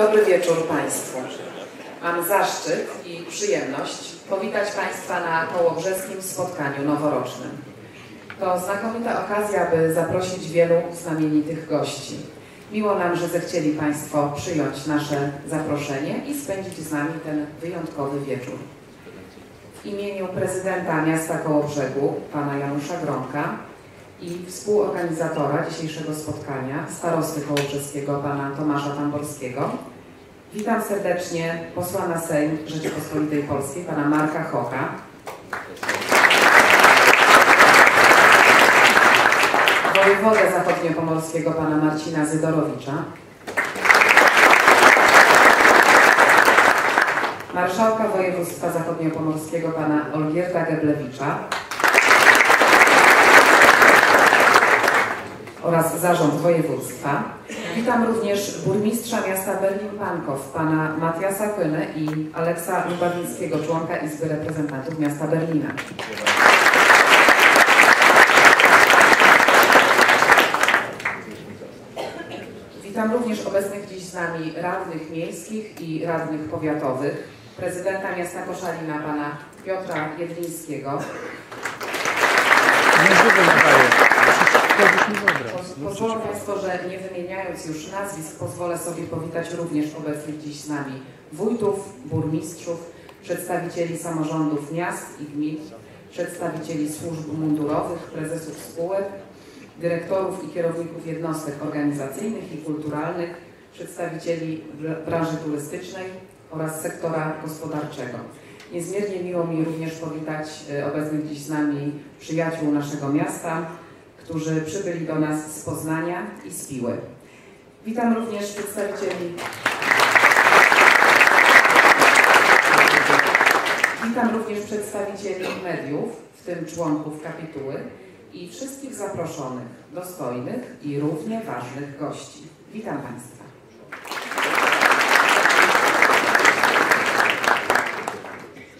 Dobry wieczór Państwu. Mam zaszczyt i przyjemność powitać Państwa na kołobrzeskim spotkaniu noworocznym. To znakomita okazja, by zaprosić wielu znamienitych gości. Miło nam, że zechcieli Państwo przyjąć nasze zaproszenie i spędzić z nami ten wyjątkowy wieczór. W imieniu prezydenta miasta Kołobrzegu, pana Janusza Gronka i współorganizatora dzisiejszego spotkania, starosty kołobrzeskiego, pana Tomasza Tamborskiego, witam serdecznie posła na Sejm Rzeczypospolitej Polskiej, pana Marka Chocha, wojewodę zachodniopomorskiego, pana Marcina Zydorowicza, marszałka województwa zachodniopomorskiego, pana Olgierda Geblewicza, oraz Zarząd Województwa. Witam również burmistrza miasta Berlin-Pankow, pana Matiasa Kynę i Aleksa Lubawińskiego, członka Izby Reprezentantów Miasta Berlina. Witam również obecnych dziś z nami radnych miejskich i radnych powiatowych, prezydenta miasta Koszalina, pana Piotra Jedlińskiego, żywy Pozwolą Państwo, że nie wymieniając już nazwisk, pozwolę sobie powitać również obecnych dziś z nami wójtów, burmistrzów, przedstawicieli samorządów miast i gmin, przedstawicieli służb mundurowych, prezesów spółek, dyrektorów i kierowników jednostek organizacyjnych i kulturalnych, przedstawicieli br- branży turystycznej oraz sektora gospodarczego. Niezmiernie miło mi również powitać e, obecnych dziś z nami przyjaciół naszego miasta, którzy przybyli do nas z Poznania i z Piły. Witam również przedstawicieli Witam również przedstawicieli mediów, w tym członków kapituły i wszystkich zaproszonych, dostojnych i równie ważnych gości. Witam Państwa.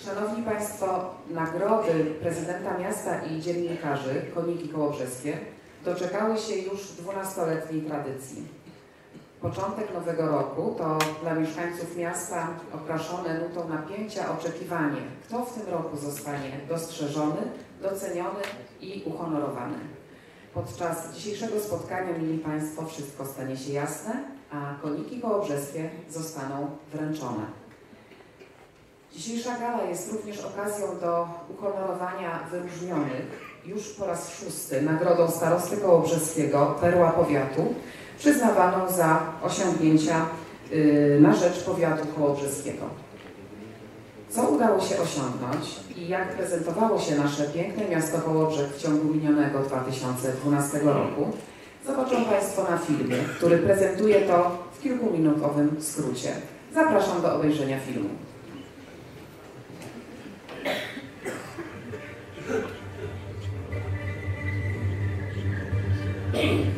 Szanowni Państwo, nagrody prezydenta miasta i dziennikarzy Koniki Kołobrzeskie doczekały się już 12-letniej tradycji. Początek nowego roku to dla mieszkańców miasta okraszone nutą napięcia oczekiwanie, kto w tym roku zostanie dostrzeżony, doceniony i uhonorowany. Podczas dzisiejszego spotkania, mili Państwo, wszystko stanie się jasne, a koniki kołobrzeskie zostaną wręczone. Dzisiejsza gala jest również okazją do uhonorowania wyróżnionych już po raz szósty nagrodą starosty kołobrzeskiego Perła Powiatu, przyznawaną za osiągnięcia y, na rzecz powiatu kołobrzeskiego. Co udało się osiągnąć i jak prezentowało się nasze piękne miasto Kołobrzeg w ciągu minionego 2012 roku, zobaczą Państwo na filmie, który prezentuje to w kilkuminutowym skrócie. Zapraszam do obejrzenia filmu. Amen.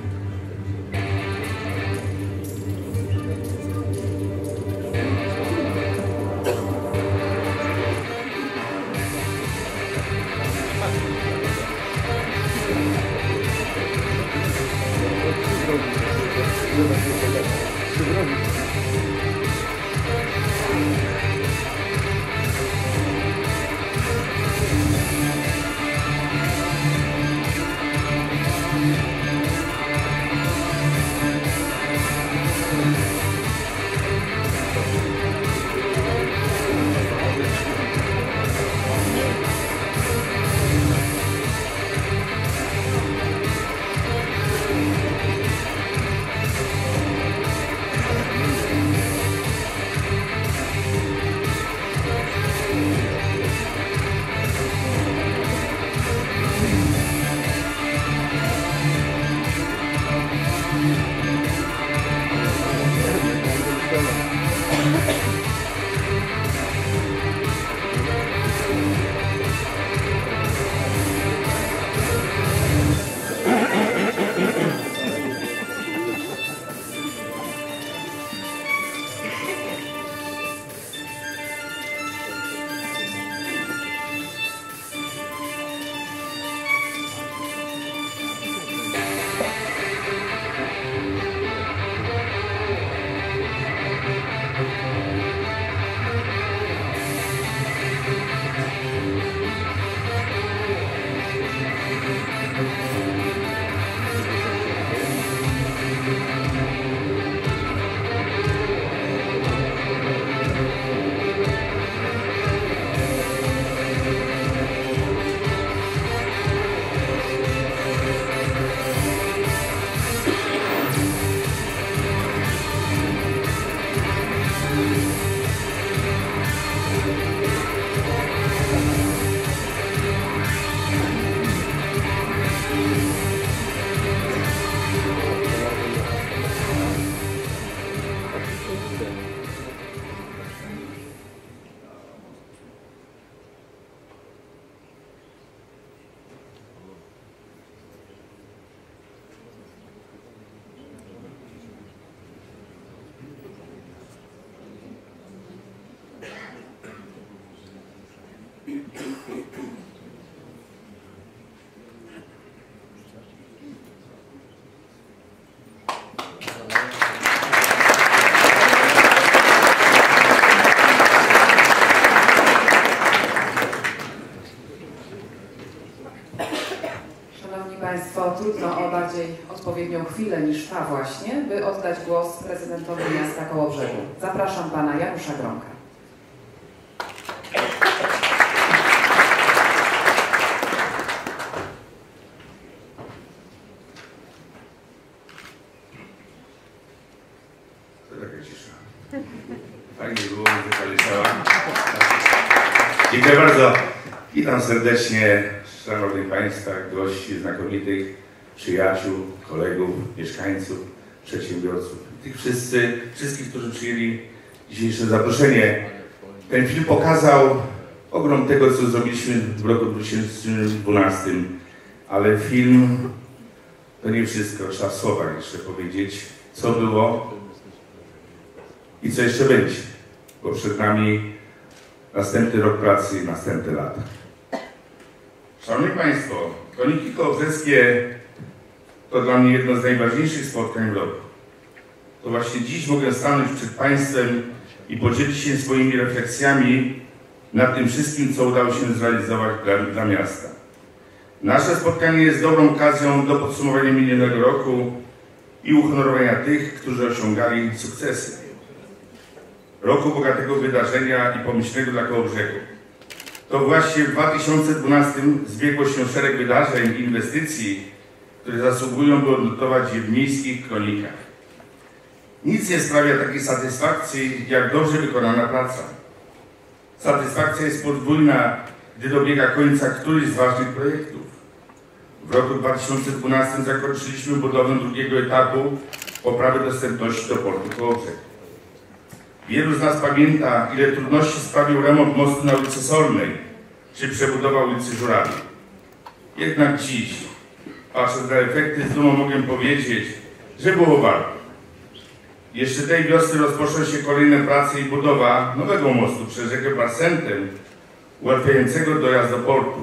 Trudno o bardziej odpowiednią chwilę niż ta właśnie, by oddać głos prezydentowi miasta Kołobrzegu. Zapraszam Pana Janusza Gronka. To taka cisza. Fajnie było, muzyka leciała. Dziękuję bardzo. Witam serdecznie Szanownych Państwa, gości, znakomitych przyjaciół, kolegów, mieszkańców, przedsiębiorców. Tych wszyscy, wszystkich, którzy przyjęli dzisiejsze zaproszenie. Ten film pokazał ogrom tego, co zrobiliśmy w roku 2012, ale film to nie wszystko. Trzeba w słowach jeszcze powiedzieć, co było, i co jeszcze będzie, bo przed nami następny rok pracy następne lata. Szanowni Państwo, Koniki Kołobrzeskie to dla mnie jedno z najważniejszych spotkań w roku. To właśnie dziś mogę stanąć przed Państwem i podzielić się swoimi refleksjami nad tym wszystkim, co udało się zrealizować dla, dla miasta. Nasze spotkanie jest dobrą okazją do podsumowania minionego roku i uhonorowania tych, którzy osiągali sukcesy roku bogatego wydarzenia i pomyślnego dla Kołobrzegu. To właśnie w 2012 zbiegło się szereg wydarzeń i inwestycji, które zasługują, by odnotować je w miejskich kronikach. Nic nie sprawia takiej satysfakcji, jak dobrze wykonana praca. Satysfakcja jest podwójna, gdy dobiega końca któryś z ważnych projektów. W roku 2012 zakończyliśmy budowę drugiego etapu poprawy dostępności do portu Kołobrzeg. Wielu z nas pamięta, ile trudności sprawił remont mostu na ulicy Solnej, czy przebudowa ulicy Żurawi. Jednak dziś, patrząc na efekty, z dumą mogę powiedzieć, że było warto. Jeszcze tej wiosny rozpoczną się kolejne prace i budowa nowego mostu przez rzekę Barsentem, ułatwiającego dojazd do portu.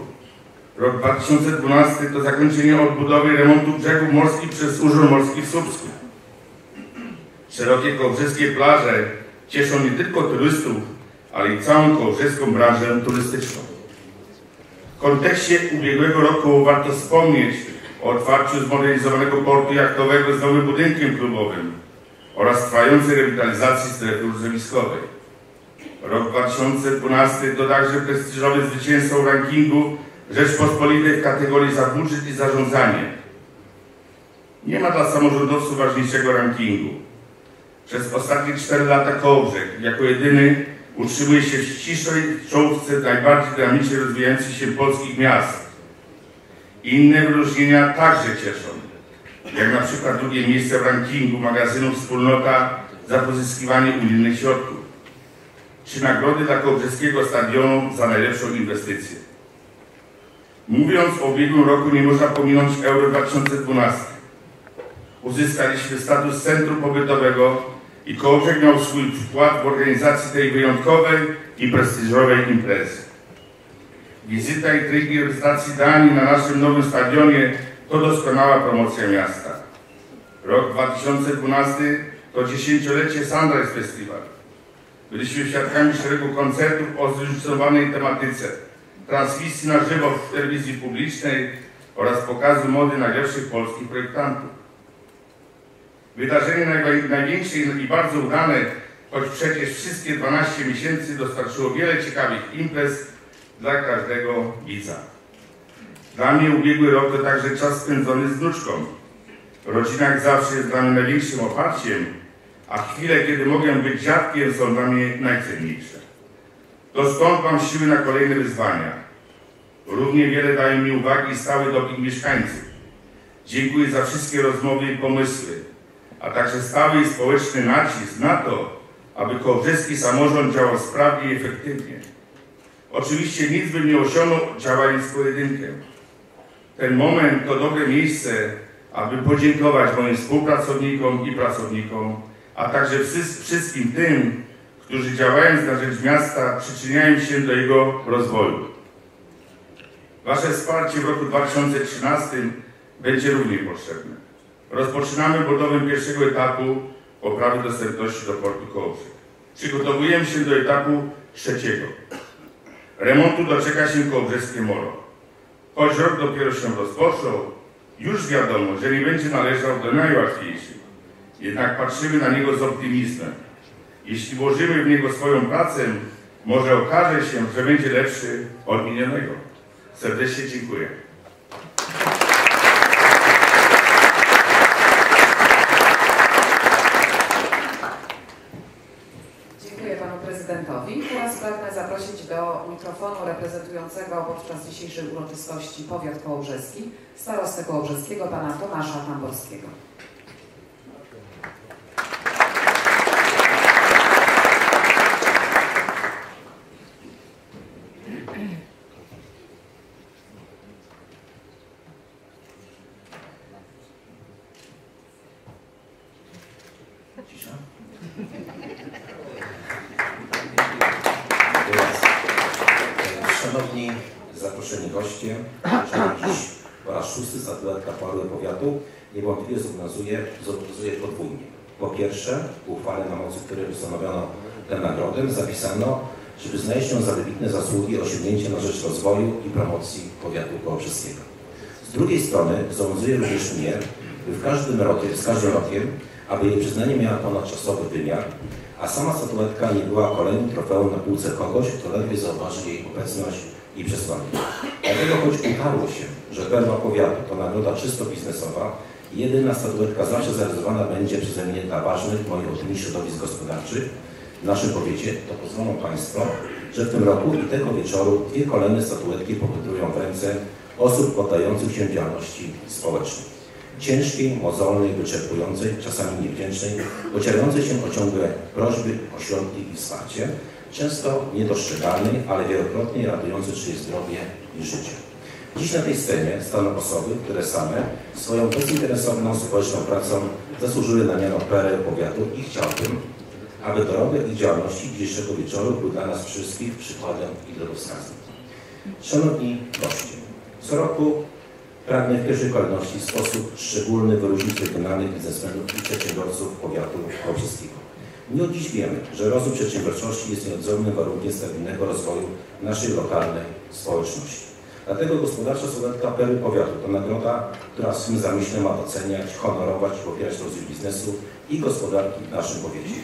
Rok 2012 to zakończenie odbudowy i remontu brzegów morskich przez Urząd Morski w Słupsku. Szerokie kołbrzeskie plaże cieszą nie tylko turystów, ale i całą kołobrzeską branżę turystyczną. W kontekście ubiegłego roku warto wspomnieć o otwarciu zmodernizowanego portu jachtowego z nowym budynkiem klubowym oraz trwającej rewitalizacji strefy urzewiskowej. Rok 2012 to także prestiżowe zwycięstwo w rankingu Rzeczpospolitej w kategorii za budżet i zarządzanie. Nie ma dla samorządowców ważniejszego rankingu. Przez ostatnie 4 lata Kołobrzeg jako jedyny utrzymuje się w ścisłej czołówce najbardziej dynamicznie rozwijających się polskich miast. Inne wyróżnienia także cieszą, jak na przykład drugie miejsce w rankingu magazynu Wspólnota za pozyskiwanie unijnych środków, czy nagrody dla Kołobrzeskiego Stadionu za najlepszą inwestycję. Mówiąc o ubiegłym roku nie można pominąć Euro 2012. Uzyskaliśmy status centrum pobytowego i Kołobrzeg miał swój wkład w organizacji tej wyjątkowej i prestiżowej imprezy. Wizyta i tryb reprezentacji Danii na naszym nowym stadionie to doskonała promocja miasta. Rok 2012 to dziesięciolecie Sunrise Festival. Byliśmy świadkami szeregu koncertów o zróżnicowanej tematyce, transmisji na żywo w telewizji publicznej oraz pokazu mody najlepszych polskich projektantów. Wydarzenie największe i bardzo udane, choć przecież wszystkie 12 miesięcy dostarczyło wiele ciekawych imprez dla każdego widza. Dla mnie ubiegły rok to także czas spędzony z wnuczką. Rodzina jak zawsze jest dla mnie największym oparciem, a chwile, kiedy mogę być dziadkiem, są dla mnie najcenniejsze. To stąd mam siły na kolejne wyzwania. Równie wiele daje mi uwagi stały doping mieszkańców. Dziękuję za wszystkie rozmowy i pomysły, a także stały i społeczny nacisk na to, aby kołbrzeski samorząd działał sprawnie i efektywnie. Oczywiście nic bym nie osiągnął działając z pojedynkiem. Ten moment to dobre miejsce, aby podziękować moim współpracownikom i pracownikom, a także wszys- wszystkim tym, którzy działając na rzecz miasta przyczyniają się do jego rozwoju. Wasze wsparcie w roku 2013 będzie równie potrzebne. Rozpoczynamy budowę pierwszego etapu poprawy dostępności do portu Kołobrzeg. Przygotowujemy się do etapu trzeciego. Remontu doczeka się Kołobrzeskie Molo. Choć rok dopiero się rozpoczął, już wiadomo, że nie będzie należał do najłatwiejszych. Jednak patrzymy na niego z optymizmem. Jeśli włożymy w niego swoją pracę, może okaże się, że będzie lepszy od minionego. Serdecznie. Dziękuję panu prezydentowi. Teraz pragnę zaprosić do mikrofonu reprezentującego podczas dzisiejszej uroczystości powiat kołobrzeski starostę kołobrzeskiego pana Tomasza Tamborskiego. Cisza. Teraz, e, Szanowni zaproszeni goście, że dziś po raz szósty statuetka Parły Powiatu niewątpliwie zobowiązuje, zobowiązuje podwójnie. Po pierwsze, w uchwale na mocy której ustanowiono zapisano, że wyznaje się za wybitne zasługi osiągnięcie na rzecz rozwoju i promocji powiatu kołobrzeskiego. Z drugiej strony zobowiązuje również mnie, by w każdym rokiem, z każdym rokiem, aby jej przyznanie miało ponadczasowy wymiar, a sama statuetka nie była kolejnym trofeum na półce kogoś, kto ledwie zauważy jej obecność i przesłanie. Dlatego choć utarło się, że perła powiatu to nagroda czysto biznesowa, jedyna statuetka zawsze zarealizowana będzie przeze mnie dla ważnych moich opinii środowisk gospodarczych w naszym powiecie, to pozwolą Państwo, że w tym roku i tego wieczoru dwie kolejne statuetki powędrują w ręce osób poddających się działalności społecznej ciężkiej, mozolnej, wyczerpującej, czasami niewdzięcznej, ocierającej się o ciągłe prośby, o i wsparcie, często niedostrzegalnej, ale wielokrotnie ratującej czyjeś zdrowie i życie. Dziś na tej scenie staną osoby, które same swoją bezinteresowną społeczną pracą zasłużyły na miano pereł powiatu i chciałbym, aby dorobek ich działalności dzisiejszego wieczoru był dla nas wszystkich przykładem i drogowskazem. Szanowni goście, co roku Pragnę w pierwszej kolejności w sposób szczególny wyróżnić regionalnych biznesmenów i przedsiębiorców powiatu kołobrzegskiego. Nie od dziś wiemy, że rozwój przedsiębiorczości jest nieodzownym warunkiem stabilnego rozwoju naszej lokalnej społeczności. Dlatego gospodarcza Słowetka Perły Powiatu to nagroda, która w swym zamyśle ma doceniać, honorować i popierać rozwój biznesu i gospodarki w naszym powiecie.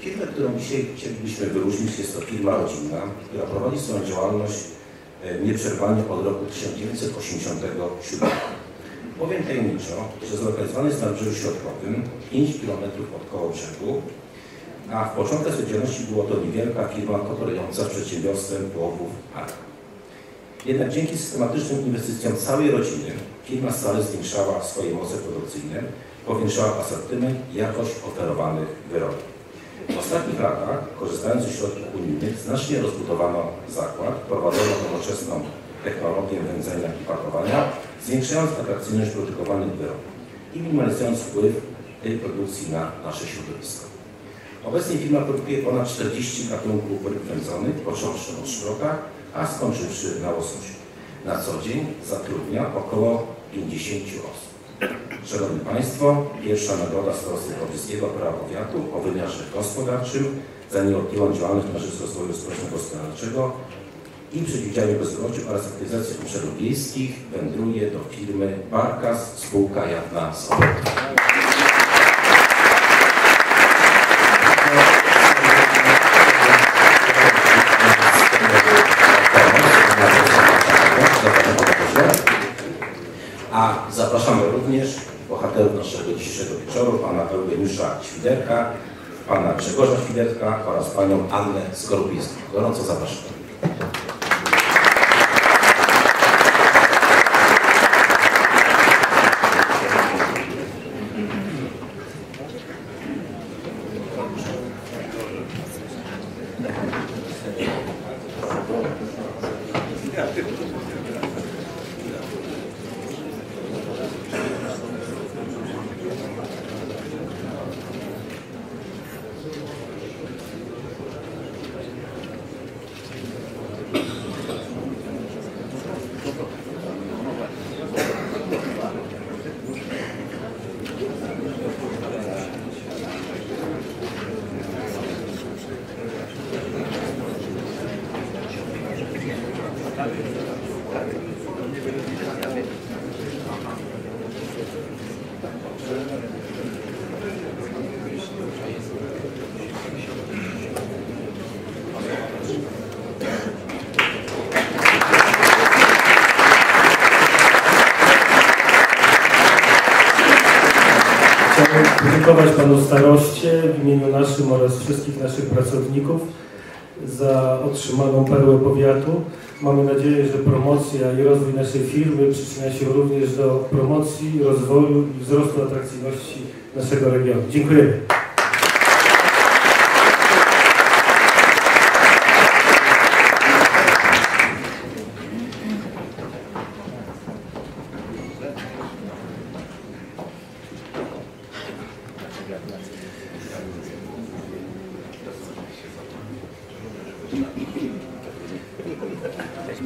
Firmę, którą dzisiaj chcielibyśmy wyróżnić jest to firma rodzinna, która prowadzi swoją działalność E, nieprzerwanie od roku 1987. Powiem tajemniczo, że zlokalizowany jest na brzegu środkowym, 5 km od koło brzegu, a w początkach swojej działalności była to niewielka firma kooperująca z przedsiębiorstwem połowów Ark. Jednak dzięki systematycznym inwestycjom całej rodziny firma stale zwiększała swoje moce produkcyjne, powiększała asortyment i jakość oferowanych wyrobów. W ostatnich latach, korzystając ze środków unijnych, znacznie rozbudowano zakład, prowadzono nowoczesną technologię wędzenia i pakowania, zwiększając atrakcyjność produkowanych wyrobów i minimalizując wpływ tej produkcji na nasze środowisko. Obecnie firma produkuje ponad 40 gatunków ryb wędzonych, począwszy od szproka, a skończywszy na łososie. Na co dzień zatrudnia około 50 osób. Szanowni Państwo, pierwsza nagroda Starosty Kołobrzegskiego Prawa Powiatu o wymiarze gospodarczym za nieodpływą działalność na rzecz rozwoju społeczno-gospodarczego i przeciwdziałaniu bezrobociu oraz aktywizacji obszarów wiejskich wędruje do firmy Barkas Spółka Jawna z A zapraszamy również naszego dzisiejszego wieczoru, pana Eugeniusza Świderka, pana Grzegorza Świderka oraz panią Annę Skorupińską. Gorąco zapraszam. Panu Staroście w imieniu naszym oraz wszystkich naszych pracowników za otrzymaną perłę powiatu. Mamy nadzieję, że promocja i rozwój naszej firmy przyczynia się również do promocji, rozwoju i wzrostu atrakcyjności naszego regionu. Dziękujemy.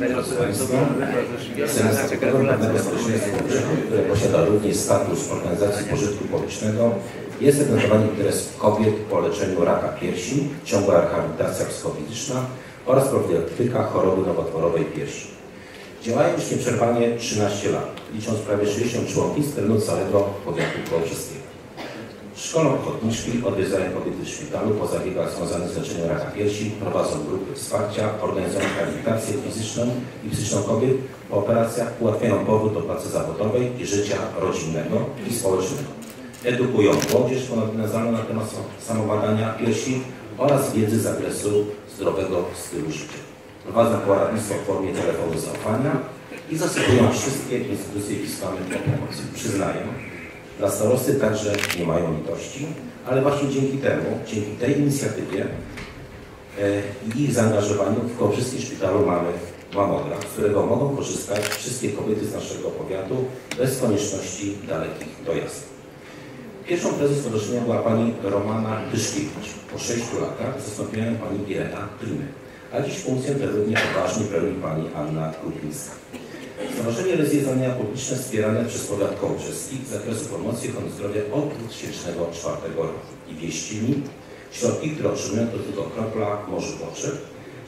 Drodzy Państwo, jestem inicjatorem pewnego społeczeństwa które posiada również status organizacji pożytku publicznego. Jest reprezentowany interes kobiet po leczeniu raka piersi, ciągła rehabilitacja psychofizyczna oraz profilaktyka choroby nowotworowej piersi. Działają już nieprzerwanie 13 lat, licząc prawie 60 członków z terenu całego powiatu kołobrzeskich. Szkolą ochotniczki, odwiedzają kobiety w szpitalu po zabiegach związanych z leczeniem raka piersi, prowadzą grupy wsparcia, organizują rehabilitację fizyczną i psychiczną kobiet po operacjach, ułatwiają powrót do pracy zawodowej i życia rodzinnego i społecznego. Edukują młodzież ponadgimnazjalną na temat samobadania piersi oraz wiedzy z zakresu zdrowego stylu życia. Prowadzą poradnictwo w formie telefonu zaufania i zasypują wszystkie instytucje fiskalne o pomocy. Przyznaję, dla starosty także nie mają litości, ale właśnie dzięki temu, dzięki tej inicjatywie e, i ich zaangażowaniu w Kołbrzyskim Szpitalu mamy mamograf, z którego mogą korzystać wszystkie kobiety z naszego powiatu bez konieczności dalekich dojazdów. Pierwszą prezes stowarzyszenia była pani Romana Dyszkiewicz. Po sześciu latach zastąpiła ją pani Irena Klimek, a dziś funkcję tę równie poważnie pełni pani Anna Krupińska. Stowarzyszenie Rozjedzenia Publiczne wspierane przez powiat kołbrzeski z zakresu promocji ochrony zdrowia od 2004 roku. I wieści mi, środki, które otrzymują to tylko kropla morzu potrzeb,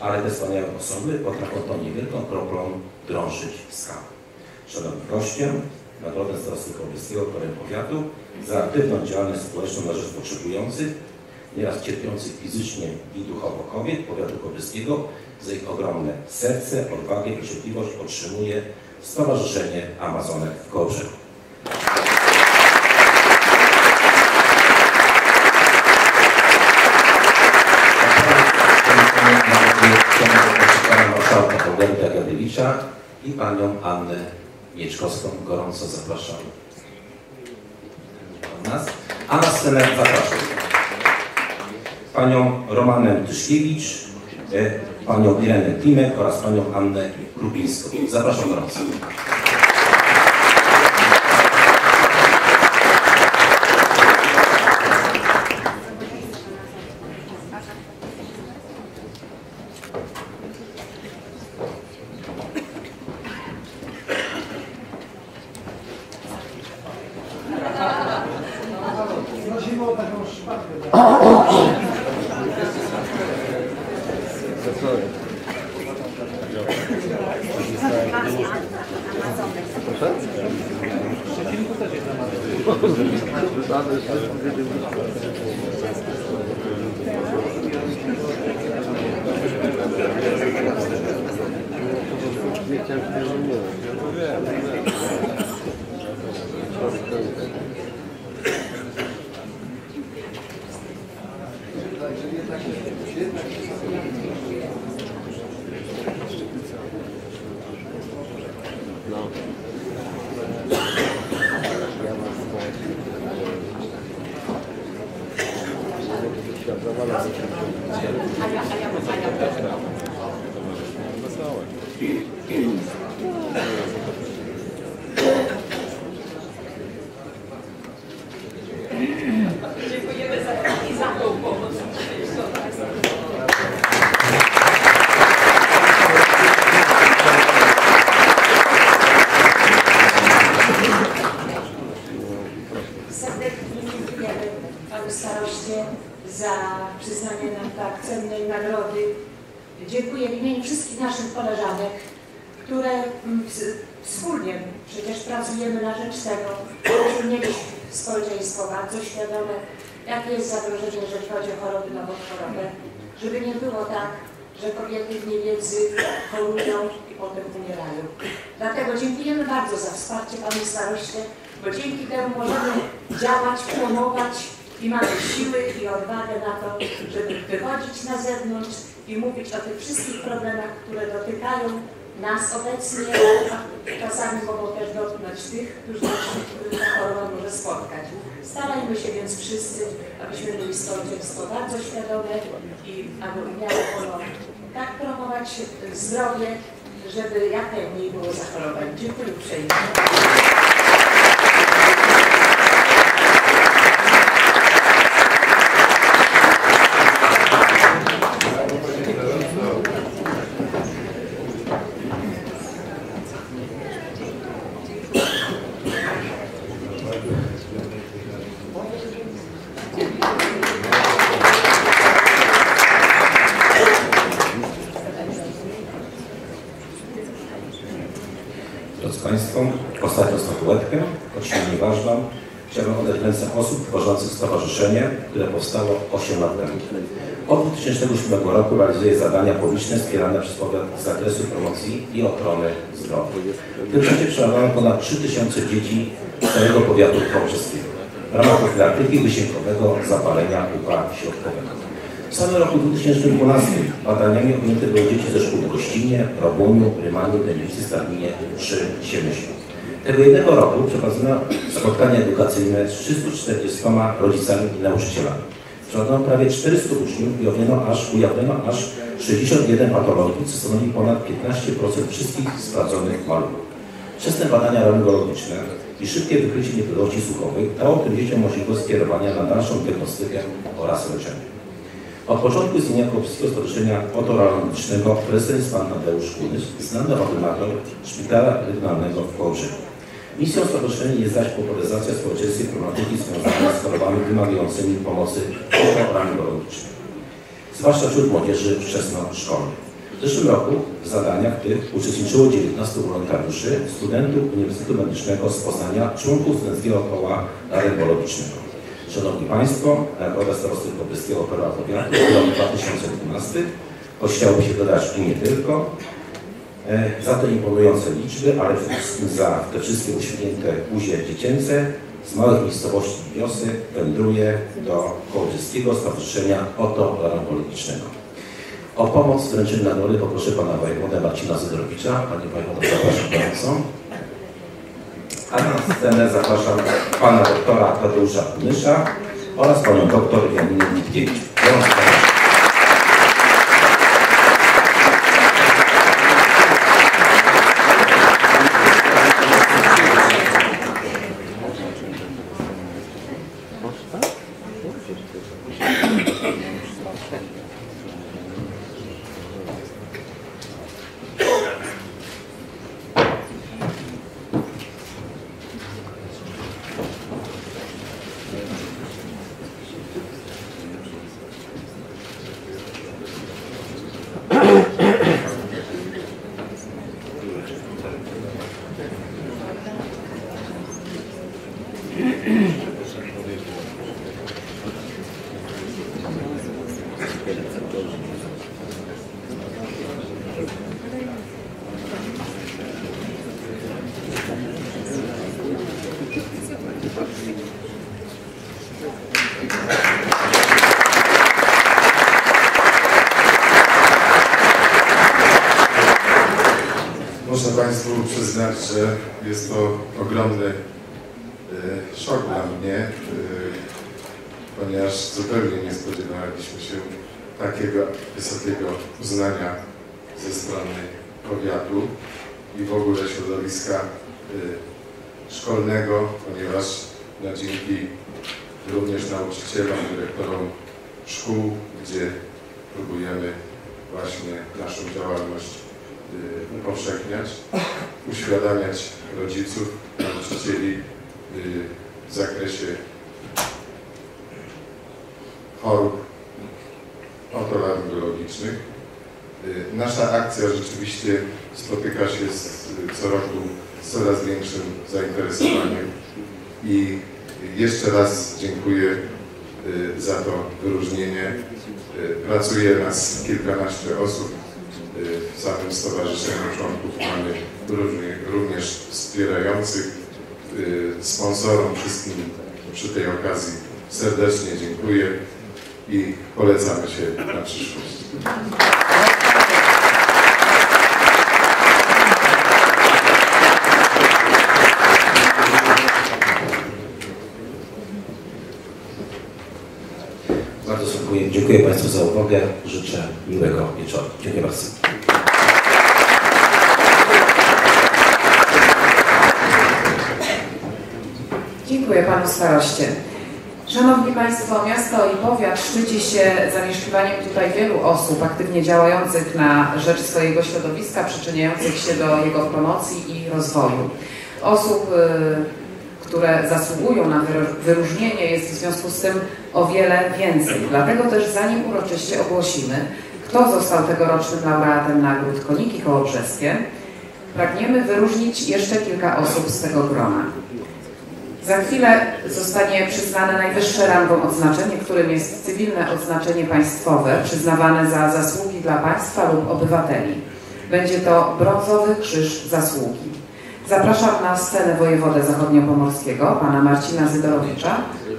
ale te wspaniałe osoby potrafią tą niewielką kroplą drążyć skałę. Szanowni goście, Nagrodę Starosty Kołbrzyskiego Korem Powiatu za aktywną działalność społeczną na rzecz potrzebujących, nieraz cierpiących fizycznie i duchowo kobiet powiatu kołbrzyskiego za ich ogromne serce, odwagę i cierpliwość otrzymuje Stowarzyszenie Amazonek w Kołbrzegu. Marszałka Roberta Gadewicza i panią Annę Mieczkowską gorąco zapraszam do nas. A na scenę zapraszam panią Romanę Tyszkiewicz, e, panią Irenę Klimek oraz panią Annę Krupińską. Zapraszam gorąco. Oh. Wszystkich problemach, które dotykają nas obecnie, a czasami mogą też dotknąć tych, którzy ta choroba może spotkać. Starajmy się więc wszyscy, abyśmy byli społeczeństwo bardzo świadome i aby umiało tak promować zdrowie, żeby jak najmniej było zachorowań. Dziękuję uprzejmie. Drodzy Państwo, ostatnią statuetkę, choć nie ważną, chciałbym oddać w ręce osób tworzących stowarzyszenie, które powstało 8 lat temu. Od 2007 roku realizuje zadania publiczne wspierane przez powiat z zakresu promocji i ochrony zdrowia. W tym czasie przełamano ponad 3000 dzieci całego powiatu kołczyskiego w ramach profilaktyki wysiłkowego zapalenia ucha środkowego. W samym roku 2012 badaniami objęte były dzieci ze szkół w Gościnie, Robuniu, Rymaniu, Dębicy, Starminie czy Siemyślu. Tego jednego roku przeprowadzono spotkania edukacyjne z 340 rodzicami i nauczycielami. Przeprowadzono prawie 400 uczniów i ujawniono aż, ujawniono aż 61 patologii, co stanowi ponad 15% wszystkich sprawdzonych maluchów. Wczesne badania laryngologiczne i szybkie wykrycie nieprawidłowości słuchowych dało tym dzieciom możliwość skierowania na dalszą diagnostykę oraz leczenie. Od początku istnienia Kopskiego Stowarzyszenia Otorologicznego prezes pan Tadeusz Kunysz, znany ordynator Szpitala Regionalnego w Kołczyku. Misją stowarzyszenia jest zaś popularyzacja w społeczeństwie problematyki związanej z chorobami wymagającymi pomocy otorologicznej, zwłaszcza wśród młodzieży wczesnoszkolnej. W zeszłym roku w zadaniach tych uczestniczyło 19 wolontariuszy, studentów Uniwersytetu Medycznego z Poznania, członków Studenckiego Koła Laryngologicznego. Szanowni Państwo, Nagroda Starosty Kopyskiego Opera Powiatu rok 2012, choć chciałoby się dodać nie tylko, za te imponujące liczby, ale przede wszystkim za te wszystkie uśmiechnięte buzie dziecięce z małych miejscowości i wiosek wędruje do Kołczyskiego Stowarzyszenia Otolaryngologicznego. O pomoc wręczymy nagrody poproszę Pana Wojewodę Marcina Zydrowicza. Panie Wojewodo, zapraszam gorąco. A na scenę zapraszam Pana doktora Tadeusza Kunysza oraz Panią doktor Janinę Witkiewicz. Gorąco zapraszam. Muszę Państwu przyznać, że jest to ogromny e, szok dla mnie, e, ponieważ zupełnie nie spodziewaliśmy się takiego wysokiego uznania ze strony powiatu i w ogóle środowiska e, szkolnego, ponieważ no, dzięki również nauczycielom, dyrektorom szkół, gdzie próbujemy właśnie naszą działalność y, upowszechniać, uświadamiać rodziców, nauczycieli y, w zakresie chorób otolaryngologicznych. Y, Nasza akcja rzeczywiście spotyka się z, co roku z coraz większym zainteresowaniem i jeszcze raz dziękuję y, za to wyróżnienie. Y, Pracuje nas kilkanaście osób y, w samym stowarzyszeniu członków mamy również wspierających sponsorom wszystkim przy tej okazji serdecznie dziękuję i polecamy się na przyszłość. Bardzo dziękuję. Państwu za uwagę. Życzę miłego wieczoru. Dziękuję bardzo. Dziękuję Panu Staroście. Szanowni Państwo, miasto i powiat szczyci się zamieszkiwaniem tutaj wielu osób aktywnie działających na rzecz swojego środowiska, przyczyniających się do jego promocji i rozwoju. Osób, y, które zasługują na wyróżnienie jest w związku z tym o wiele więcej. Dlatego też zanim uroczyście ogłosimy, kto został tegorocznym laureatem nagród Koniki Kołobrzeskie, pragniemy wyróżnić jeszcze kilka osób z tego grona. Za chwilę zostanie przyznane najwyższe rangą odznaczenie, którym jest cywilne odznaczenie państwowe przyznawane za zasługi dla państwa lub obywateli. Będzie to brązowy krzyż zasługi. Zapraszam na scenę wojewodę zachodniopomorskiego, pana Marcina Zydorowicza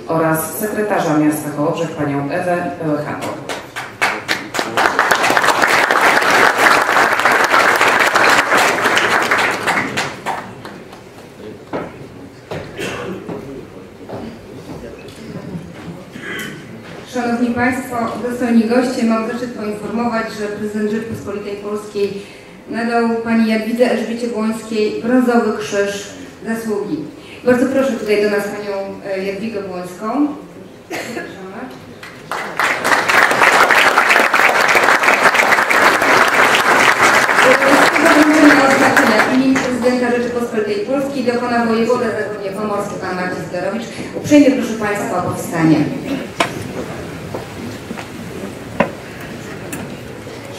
oraz sekretarza miasta Kołobrzeg, panią Ewę Pełechatą. Szanowni Państwo, dostojni goście, mam zaszczyt poinformować, że prezydent Rzeczypospolitej Polskiej nadał Pani Jadwidze Elżbiecie Błońskiej brązowy krzyż zasługi. Bardzo proszę tutaj do nas Panią e, Jadwigę Błońską. Prezydenta Rzeczypospolitej Polskiej dokona wojewoda zachodniopomorski Pan Marcin Zdorowicz. Uprzejmie proszę Państwa o powstanie.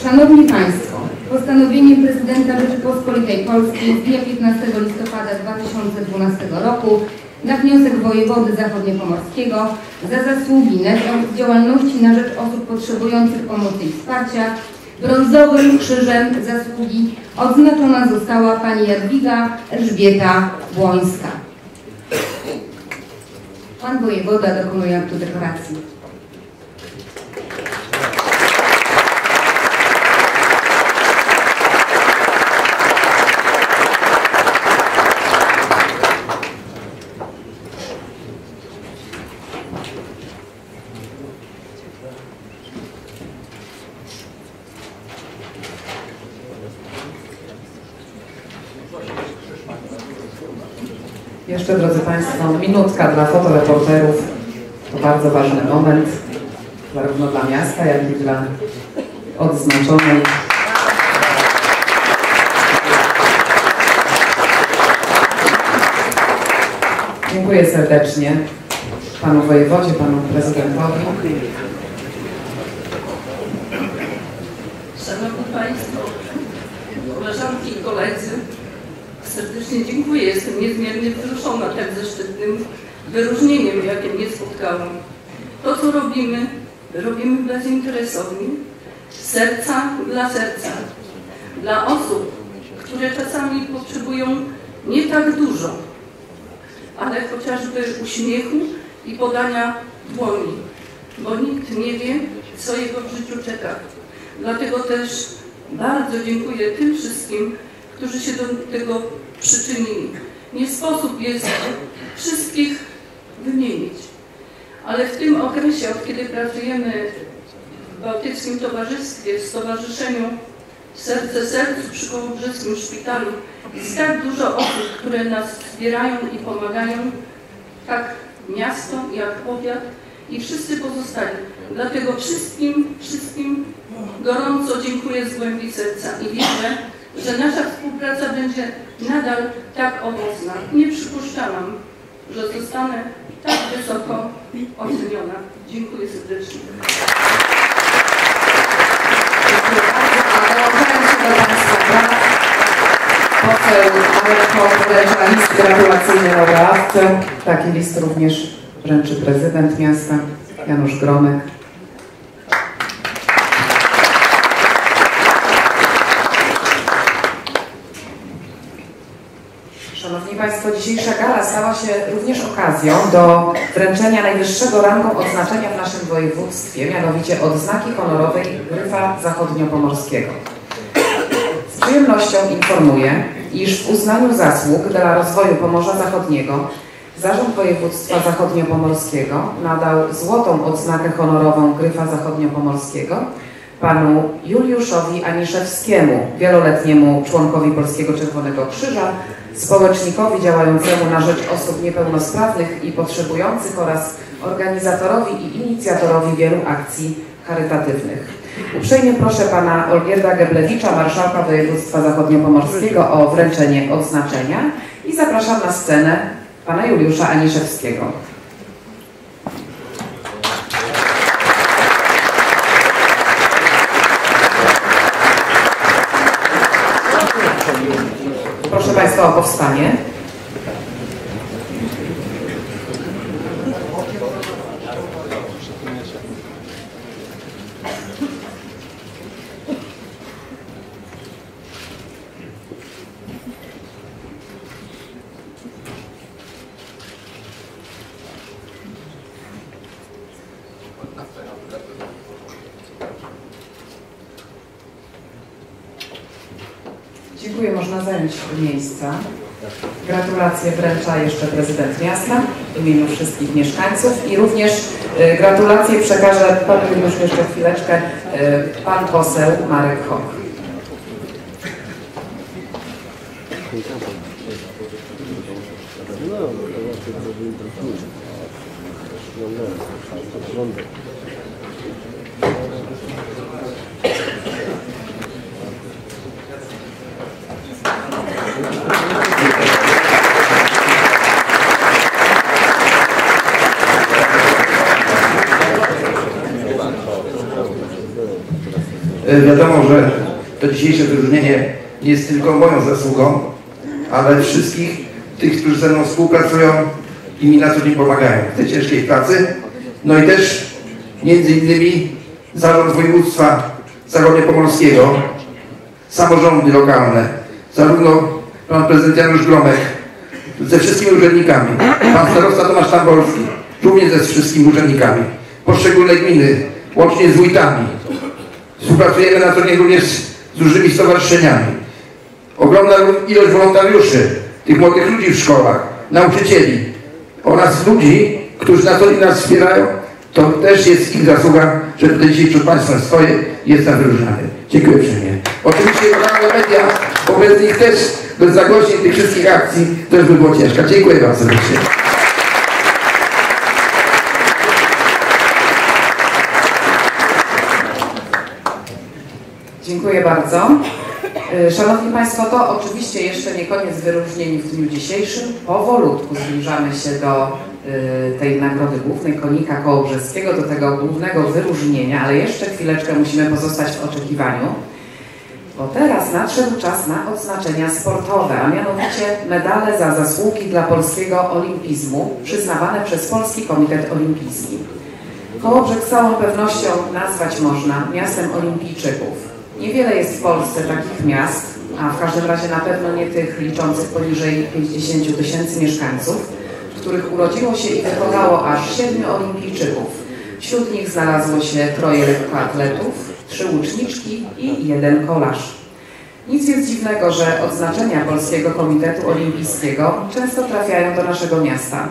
Szanowni Państwo, postanowieniem prezydenta Rzeczypospolitej Polskiej z dnia 15 listopada 2012 roku na wniosek wojewody zachodniopomorskiego za zasługi na działalności na rzecz osób potrzebujących pomocy i wsparcia brązowym krzyżem zasługi odznaczona została pani Jadwiga Elżbieta Błońska. Pan wojewoda dokonuje aktu dekoracji. Jeszcze, drodzy Państwo, minutka dla fotoreporterów. To bardzo ważny moment, zarówno dla miasta, jak i dla odznaczonej. Dziękuję serdecznie Panu Wojewodzie, Panu Prezydentowi. Szanowni Państwo, koleżanki i koledzy, serdecznie dziękuję. Jestem niezmiernie wzruszona tak ze szczytnym wyróżnieniem, jakie mnie spotkało. To, co robimy, robimy bezinteresownie, serca dla serca, dla osób, które czasami potrzebują nie tak dużo, ale chociażby uśmiechu i podania dłoni, bo nikt nie wie, co jego w życiu czeka. Dlatego też bardzo dziękuję tym wszystkim, którzy się do tego przyczynili. Nie sposób jest wszystkich wymienić, ale w tym okresie, od kiedy pracujemy w Bałtyckim Towarzystwie, w Stowarzyszeniu Serce Sercu przy Kołobrzeskim Szpitalu jest tak dużo osób, które nas wspierają i pomagają, tak miasto, jak powiat i wszyscy pozostali. Dlatego wszystkim, wszystkim gorąco dziękuję z głębi serca i wierzę, że nasza współpraca będzie nadal tak owocna. Nie przypuszczałam, że zostanę tak wysoko oceniona. Dziękuję serdecznie. Poseł Hołd wręcza list gratulacyjny laureatce. Taki list również wręczy prezydent miasta Janusz Gromek. Szanowni Państwo, dzisiejsza gala stała się również okazją do wręczenia najwyższego rangą odznaczenia w naszym województwie, mianowicie odznaki honorowej Gryfa Zachodniopomorskiego. Z przyjemnością informuję, iż w uznaniu zasług dla rozwoju Pomorza Zachodniego Zarząd Województwa Zachodniopomorskiego nadał złotą odznakę honorową Gryfa Zachodniopomorskiego panu Juliuszowi Aniszewskiemu, wieloletniemu członkowi Polskiego Czerwonego Krzyża, społecznikowi działającemu na rzecz osób niepełnosprawnych i potrzebujących oraz organizatorowi i inicjatorowi wielu akcji charytatywnych. Uprzejmie proszę pana Olgierda Geblewicza, marszałka województwa zachodniopomorskiego o wręczenie odznaczenia i zapraszam na scenę pana Juliusza Aniszewskiego. Proszę Państwa o powstanie. Dziękuję, można zająć miejsca. Gratulacje wręcza jeszcze prezydent miasta w imieniu wszystkich mieszkańców. I również y, gratulacje przekaże panu już jeszcze chwileczkę y, pan poseł Marek Hoch. E, Wiadomo, że to dzisiejsze wyróżnienie nie jest tylko moją zasługą, ale wszystkich tych, którzy ze mną współpracują i mi na co dzień pomagają w tej ciężkiej pracy. No i też między innymi Zarząd Województwa Zachodniopomorskiego, samorządy lokalne, zarówno pan prezydent Janusz Gromek ze wszystkimi urzędnikami, pan starosta Tomasz Tamborski, również ze wszystkimi urzędnikami, poszczególne gminy, łącznie z wójtami, Współpracujemy na co dzień również z różnymi stowarzyszeniami. Ogromna ilość wolontariuszy, tych młodych ludzi w szkołach, nauczycieli oraz ludzi, którzy na co dzień nas wspierają, to też jest ich zasługa, że tutaj dzisiaj przed Państwem stoję i jestem wyróżniany. Dziękuję uprzejmie. Oczywiście lokalne media, bo bez nich też, bez zagłośnień tych wszystkich akcji też by było ciężko. Dziękuję bardzo serdecznie. Dziękuję bardzo. Y, Szanowni Państwo, to oczywiście jeszcze nie koniec wyróżnień w dniu dzisiejszym. Powolutku zbliżamy się do y, tej nagrody głównej Konika Kołobrzeskiego, do tego głównego wyróżnienia, ale jeszcze chwileczkę musimy pozostać w oczekiwaniu. Bo teraz nadszedł czas na odznaczenia sportowe, a mianowicie medale za zasługi dla polskiego olimpizmu przyznawane przez Polski Komitet Olimpijski. Kołobrzeg z całą pewnością nazwać można miastem olimpijczyków. Niewiele jest w Polsce takich miast, a w każdym razie na pewno nie tych liczących poniżej 50 tysięcy mieszkańców, w których urodziło się i wychowało aż siedmiu olimpijczyków. Wśród nich znalazło się troje lekkoatletów, trzy łuczniczki i jeden kolarz. Nic więc dziwnego, że odznaczenia Polskiego Komitetu Olimpijskiego często trafiają do naszego miasta.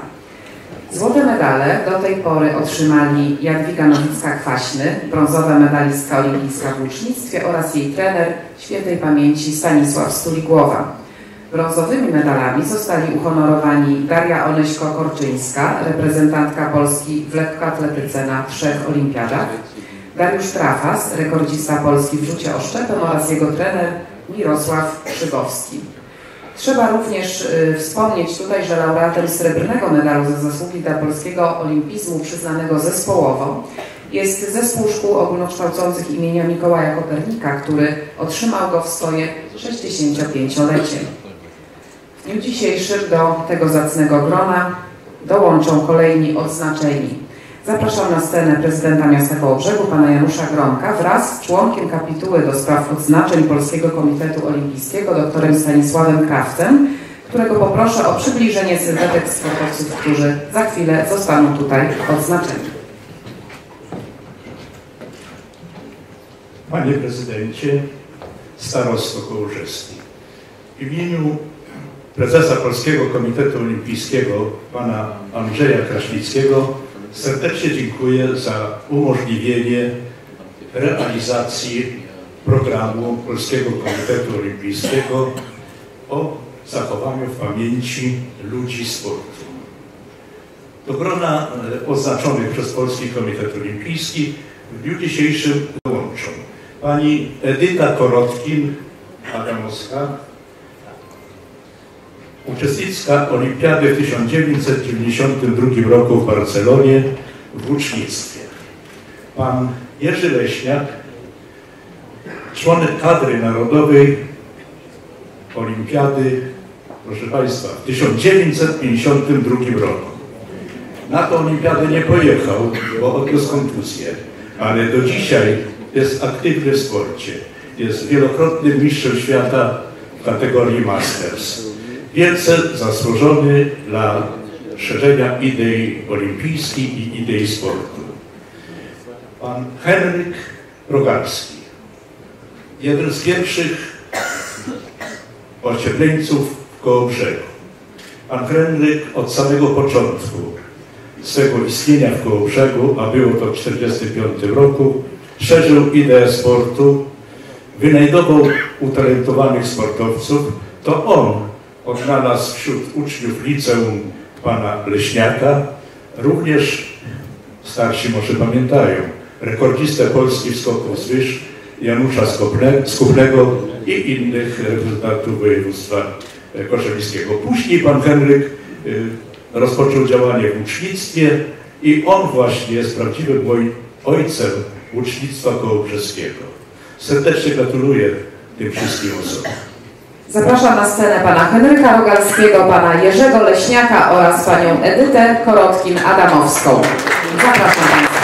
Złote medale do tej pory otrzymali Jadwiga Nowicka-Kwaśny, brązowa medalistka olimpijska w łucznictwie oraz jej trener świętej pamięci Stanisław Stuligłowa. Brązowymi medalami zostali uhonorowani Daria Onyśko-Korczyńska, reprezentantka Polski w lekkoatletyce na trzech olimpiadach, Dariusz Trafas, rekordzista Polski w rzucie oszczepem oraz jego trener Mirosław Szybowski. Trzeba również y, wspomnieć tutaj, że laureatem srebrnego medalu za zasługi dla polskiego olimpizmu przyznanego zespołowo jest Zespół Szkół Ogólnokształcących imienia Mikołaja Kopernika, który otrzymał go w swoje 65-lecie. W dniu dzisiejszym do tego zacnego grona dołączą kolejni odznaczeni. Zapraszam na scenę prezydenta miasta Kołobrzegu, pana Janusza Gromka, wraz z członkiem kapituły do spraw odznaczeń Polskiego Komitetu Olimpijskiego, doktorem Stanisławem Krawcem, którego poproszę o przybliżenie sylwetek sportowców, którzy za chwilę zostaną tutaj odznaczeni. Panie Prezydencie, Starosto Kołobrzewski, w imieniu prezesa Polskiego Komitetu Olimpijskiego, pana Andrzeja Kraśnickiego, serdecznie dziękuję za umożliwienie realizacji programu Polskiego Komitetu Olimpijskiego o zachowaniu w pamięci ludzi sportu. Do grona e, oznaczonych przez Polski Komitet Olimpijski w dniu dzisiejszym dołączą pani Edyta Korotkin, Adamowska, uczestniczka Olimpiady w 1992 roku w Barcelonie w włócznictwie. Pan Jerzy Leśniak, członek kadry narodowej Olimpiady, proszę Państwa, w 1952 roku. Na tę olimpiadę nie pojechał, bo odniósł kontuzję, ale do dzisiaj jest aktywny w sporcie. Jest wielokrotnym mistrzem świata w kategorii Masters. Wielce zasłużony dla szerzenia idei olimpijskich i idei sportu. Pan Henryk Rogalski, jeden z pierwszych osiedleńców w Kołobrzegu. Pan Henryk od samego początku swego istnienia w Kołobrzegu, a było to w 1945 roku, szerzył ideę sportu, wynajdował utalentowanych sportowców, to on odnalazł wśród uczniów liceum pana Leśniaka, również starsi może pamiętają, rekordzistę Polski w skoku z Janusza Skupnego i innych reprezentantów województwa koszalińskiego. Później pan Henryk y, rozpoczął działanie w ucznictwie i on właśnie jest prawdziwym oj- ojcem ucznictwa kołobrzeskiego. Serdecznie gratuluję tym wszystkim osobom. Zapraszam na scenę pana Henryka Rogalskiego, pana Jerzego Leśniaka oraz panią Edytę Korotkin-Adamowską. Zapraszam państwa.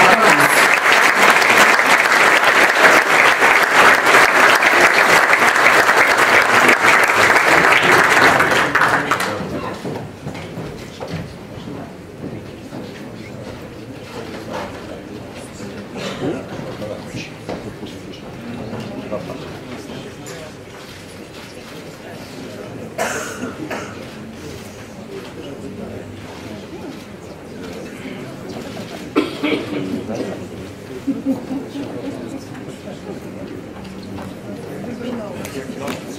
do nas.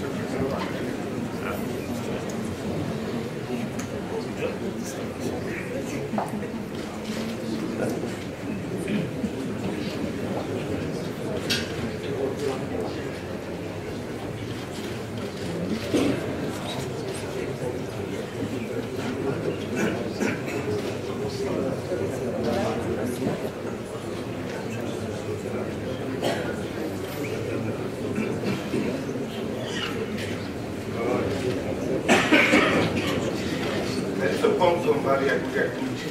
To pomcą wariatów jak ludzi.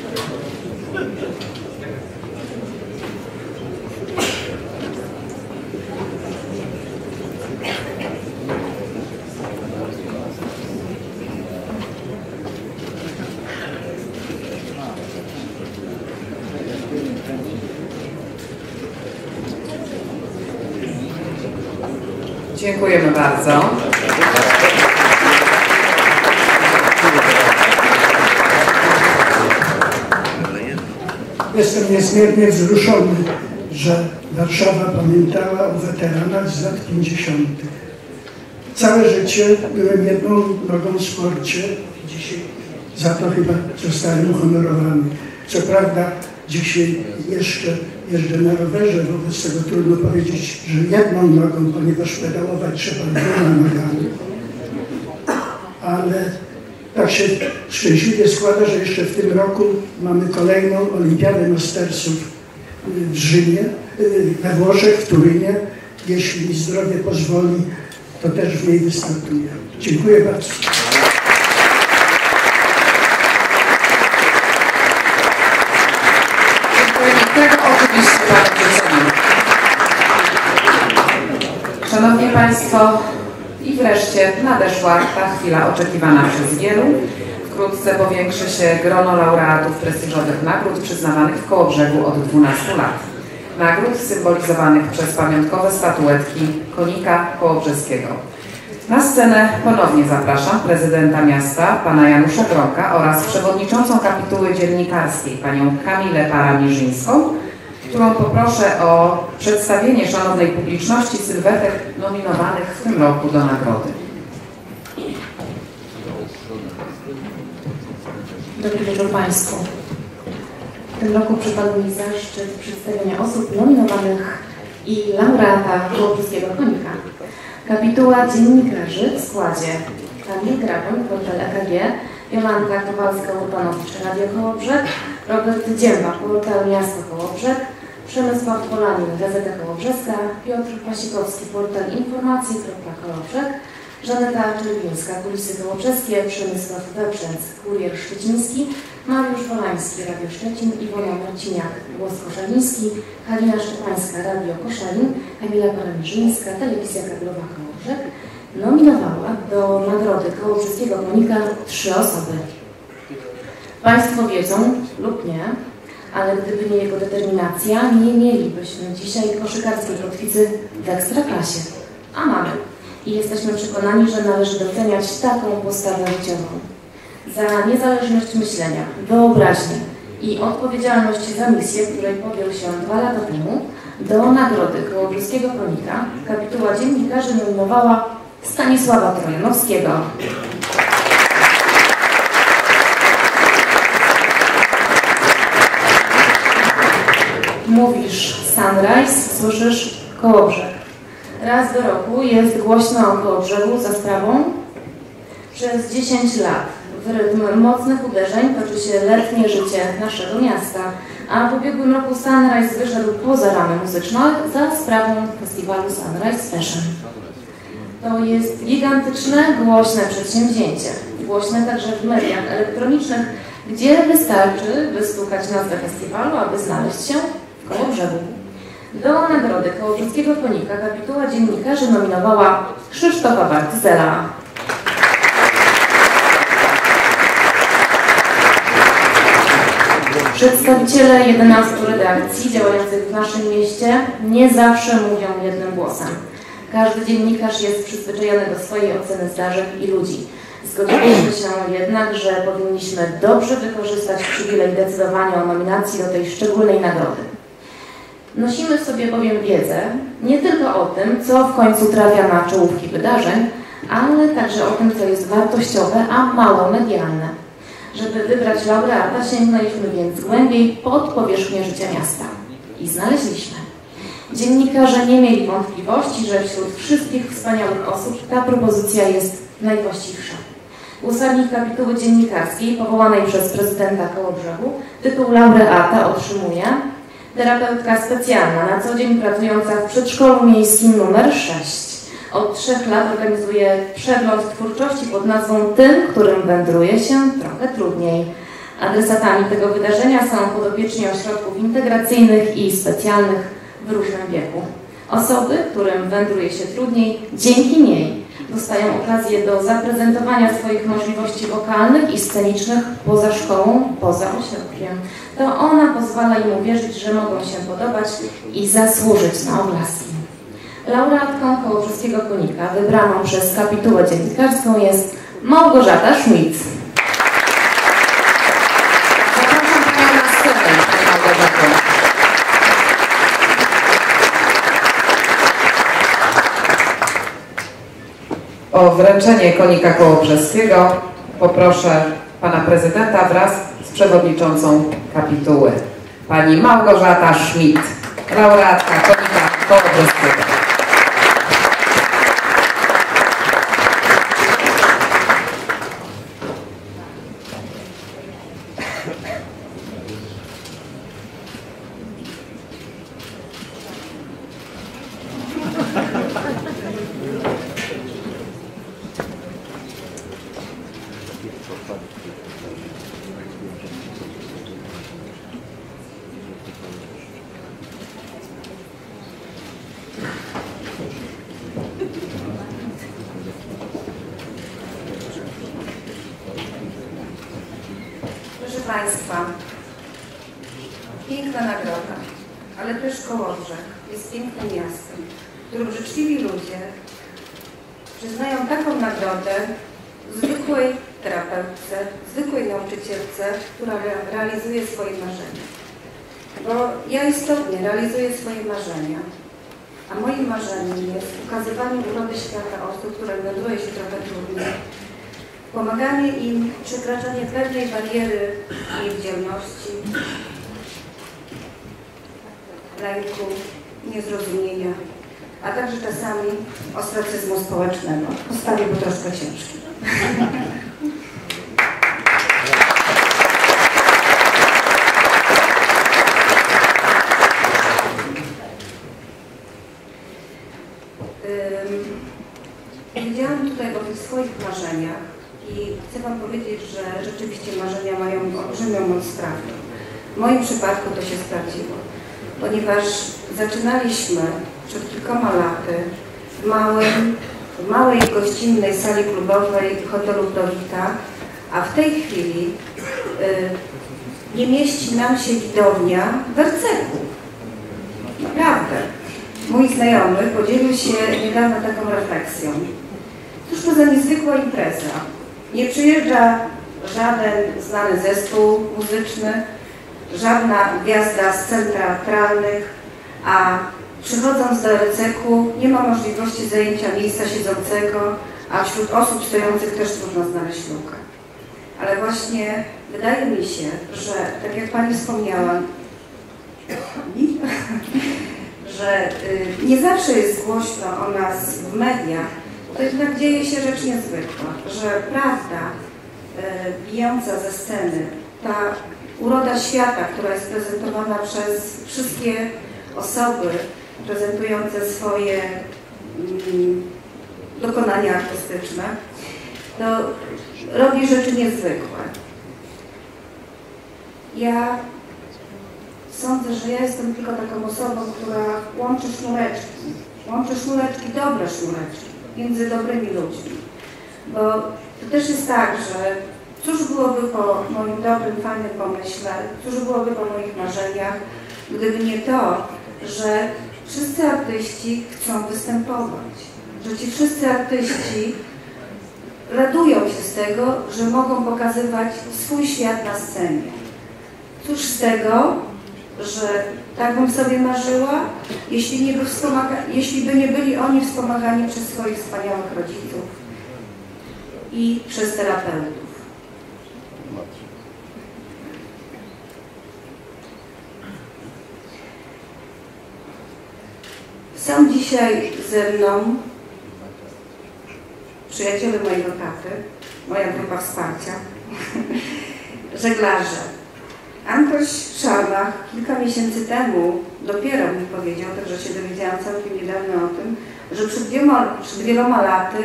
Dziękujemy bardzo. Niezmiernie wzruszony, że Warszawa pamiętała o weteranach z lat 50. Całe życie byłem jedną nogą w sporcie. Za to chyba zostałem uhonorowany. Co prawda dzisiaj jeszcze jeżdżę na rowerze, wobec tego trudno powiedzieć, że jedną nogą, ponieważ pedałować trzeba dwoma nogami. Ale tak się szczęśliwie składa, że jeszcze w tym roku mamy kolejną Olimpiadę Mastersów y, w Rzymie, y, we Włoszech, w Turynie. Jeśli mi zdrowie pozwoli, to też w niej wystartuję. Dziękuję bardzo. Szanowni Państwo, wreszcie nadeszła ta chwila oczekiwana przez wielu. Wkrótce powiększy się grono laureatów prestiżowych nagród przyznawanych w Kołobrzegu od 12 lat. Nagród symbolizowanych przez pamiątkowe statuetki konika kołobrzeskiego. Na scenę ponownie zapraszam prezydenta miasta, pana Janusza Gronka oraz przewodniczącą kapituły dziennikarskiej, panią Kamilę Paramirzyńską, którą poproszę o przedstawienie szanownej publiczności sylwetek nominowanych w tym roku do nagrody. Dobry wieczór Państwu. W tym roku przypadł mi zaszczyt przedstawienia osób nominowanych i laureata Kołobrzyskiego Konika. Kapituła dziennikarzy w składzie. Kamil Graboń, portal EKG, Jolanta Kowalska-Urbanowicz, Radio Kołobrzeg, Robert Dziemba, portal Miasto Kołobrzeg, Przemysław Polanin, Gazeta Kołobrzeska, Piotr Pasikowski, portal informacji.kołobrzeg, Żaneta Czerwińska, Kulisy Kołobrzeskie, Przemysław Weprzęc, Kurier Szczeciński, Mariusz Wolański, Radio Szczecin, Iwona Marciniak, Głos Koszaliński, Halina Szczepańska, Radio Koszalin, Kamila Palemierzyńska, Telewizja Kablowa Kołobrzeg nominowała do Nagrody Kołobrzeskiego Konika trzy osoby. Państwo wiedzą lub nie, ale gdyby nie jego determinacja, nie mielibyśmy dzisiaj koszykarskiej kotwicy w Ekstraklasie. A mamy. I jesteśmy przekonani, że należy doceniać taką postawę życiową. Za niezależność myślenia, wyobraźnię i odpowiedzialność za misję, której podjął się dwa lata temu, do nagrody Kołobrzyskiego Konika kapituła dziennikarzy nominowała Stanisława Trojanowskiego. Mówisz Sunrise, słyszysz Kołobrzeg. Raz do roku jest głośno o Kołobrzegu za sprawą przez 10 lat. W rytm mocnych uderzeń toczy się letnie życie naszego miasta, a w ubiegłym roku Sunrise wyszedł poza ramy muzyczne za sprawą festiwalu Sunrise Fashion. To jest gigantyczne, głośne przedsięwzięcie. Głośne także w mediach elektronicznych, gdzie wystarczy wystukać nazwę festiwalu, aby znaleźć się w Kołobrzegu. Do nagrody Kołobrzyskiego Konika kapituła dziennikarzy nominowała Krzysztofa Bartyzela. Przedstawiciele 11 redakcji działających w naszym mieście nie zawsze mówią jednym głosem. Każdy dziennikarz jest przyzwyczajony do swojej oceny zdarzeń i ludzi. Zgodziliśmy się jednak, że powinniśmy dobrze wykorzystać przywilej decydowania o nominacji do tej szczególnej nagrody. Nosimy w sobie bowiem wiedzę nie tylko o tym, co w końcu trafia na czołówki wydarzeń, ale także o tym, co jest wartościowe, a mało medialne. Żeby wybrać laureata, sięgnęliśmy więc głębiej pod powierzchnię życia miasta. I znaleźliśmy. Dziennikarze nie mieli wątpliwości, że wśród wszystkich wspaniałych osób ta propozycja jest najwłaściwsza. Usadnik kapituły dziennikarskiej powołanej przez prezydenta Kołobrzegu tytuł laureata otrzymuje terapeutka specjalna, na co dzień pracująca w przedszkolu miejskim numer 6. Od trzech lat organizuje przegląd twórczości pod nazwą Tym, którym wędruje się trochę trudniej. Adresatami tego wydarzenia są podopieczni ośrodków integracyjnych i specjalnych w różnym wieku. Osoby, którym wędruje się trudniej, dzięki niej dostają okazję do zaprezentowania swoich możliwości wokalnych i scenicznych poza szkołą, poza ośrodkiem. To ona pozwala im uwierzyć, że mogą się podobać i zasłużyć na oklaski. Laureatką Kołobrzyskiego Konika wybraną przez kapitułę dziennikarską jest Małgorzata Schmidt. Zapraszam Panią na scenę, Pani Małgorzato. O wręczenie konika kołobrzeskiego poproszę Pana Prezydenta wraz z przewodniczącą kapituły, Pani Małgorzata Schmidt, laureatka konika kołobrzeskiego. A w tej chwili y, nie mieści nam się widownia w Erceku. Naprawdę. Mój znajomy podzielił się niedawno taką refleksją. Cóż to za niezwykła impreza. Nie przyjeżdża żaden znany zespół muzyczny, żadna gwiazda scen teatralnych, a przychodząc do RCK-u nie ma możliwości zajęcia miejsca siedzącego, a wśród osób stojących też trudno znaleźć lukę. Ale właśnie wydaje mi się, że tak jak Pani wspomniała, że y, nie zawsze jest głośno o nas w mediach, to jednak dzieje się rzecz niezwykła, że prawda y, bijąca ze sceny, ta uroda świata, która jest prezentowana przez wszystkie osoby prezentujące swoje mm, dokonania artystyczne, to robi rzeczy niezwykłe. Ja Sądzę, że ja jestem tylko taką osobą, która łączy sznureczki. Łączy sznureczki, dobre sznureczki, między dobrymi ludźmi. Bo to też jest tak, że cóż byłoby po moim dobrym, fajnym pomyśle, cóż byłoby po moich marzeniach, gdyby nie to, że wszyscy artyści chcą występować. Że ci wszyscy artyści radują się z tego, że mogą pokazywać swój świat na scenie. Cóż z tego, że tak bym sobie marzyła, jeśli, nie by wspomaga, jeśli by nie byli oni wspomagani przez swoich wspaniałych rodziców i przez terapeutów. Są dzisiaj ze mną przyjaciele mojego taty, moja grupa wsparcia, żeglarze. Antoś Szarlach kilka miesięcy temu dopiero mi powiedział, także się dowiedziałam całkiem niedawno o tym, że przed wieloma, przed wieloma laty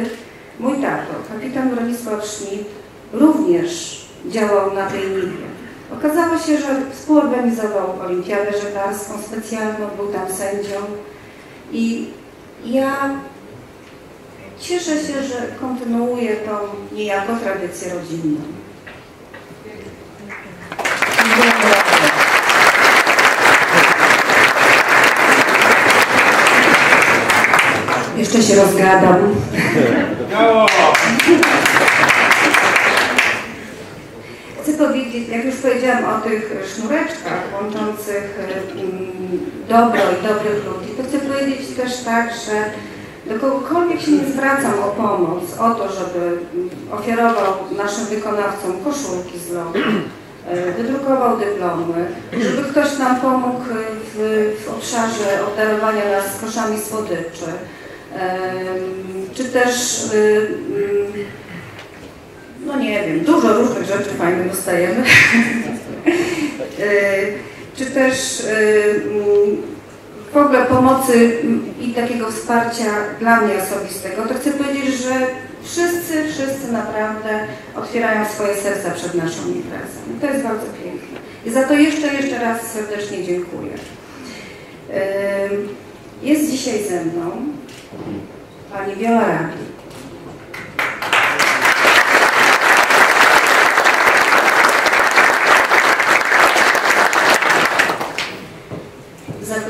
mój tato, kapitan Bronisław Schmidt, również działał na tej niwie. Okazało się, że współorganizował olimpiadę żeglarską specjalną, był tam sędzią i ja cieszę się, że kontynuuję tą niejako tradycję rodzinną. Jeszcze się rozgadam. Chcę powiedzieć, jak już powiedziałam o tych sznureczkach łączących mm, dobro i dobrych ludzi, to chcę powiedzieć też tak, że do kogokolwiek się nie zwracam o pomoc, o to, żeby ofiarował naszym wykonawcom koszulki z e, wydrukował dyplomy, żeby ktoś nam pomógł w, w obszarze obdarowania nas koszami słodyczy, czy też no nie wiem, dużo różnych rzeczy fajnych dostajemy. Y, czy też w ogóle pomocy i takiego wsparcia dla mnie osobistego, to chcę powiedzieć, że wszyscy, wszyscy naprawdę otwierają swoje serca przed naszą imprezą. I to jest bardzo piękne. I za to jeszcze, jeszcze raz serdecznie dziękuję. Jest dzisiaj ze mną pani Wiola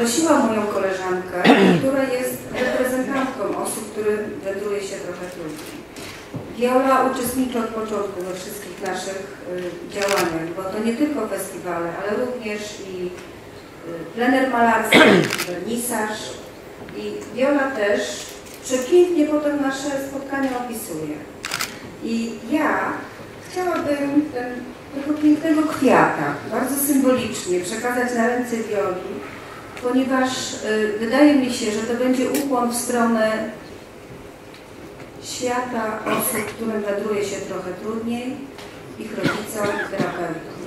zaprosiłam moją koleżankę, która jest reprezentantką osób, którym wędruje się trochę trudniej. Viola uczestniczy od początku we wszystkich naszych y, działaniach, bo to nie tylko festiwale, ale również i y, plener malarski, wernisaż. I Viola też przepięknie potem nasze spotkania opisuje. I ja chciałabym ten, tego pięknego kwiata bardzo symbolicznie przekazać na ręce Violi, ponieważ y, wydaje mi się, że to będzie ukłon w stronę świata osób, którym wędruje się trochę trudniej, ich rodzicom, terapeutom.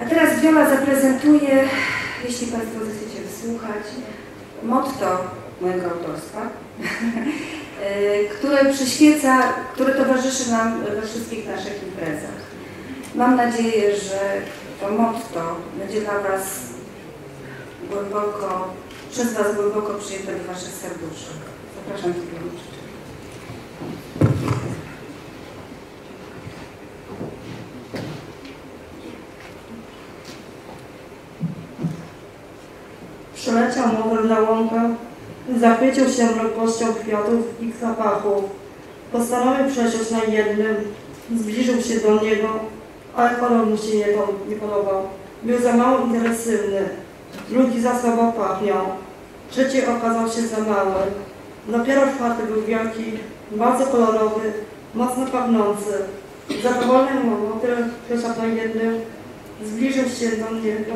A teraz Wiola zaprezentuje, jeśli Państwo zechcecie wysłuchać, motto mojego autorstwa, które przyświeca, które towarzyszy nam we wszystkich naszych imprezach. Mam nadzieję, że to motto będzie dla Was głęboko, przez Was głęboko przyjęte w Waszych serduszach. Zapraszam do tego. Przeleciał model na łąkę, zachwycił się mrokością kwiatów i zapachów. Postanowił przesiąść na jednym, zbliżył się do niego, ale kolor mu się nie, nie podobał. Był za mało intensywny, drugi za słabo pachniał, trzeci okazał się za mały. Dopiero czwarty był wielki, bardzo kolorowy, mocno pachnący. Za powolny motyl przeszedł na jednym, zbliżył się do niego.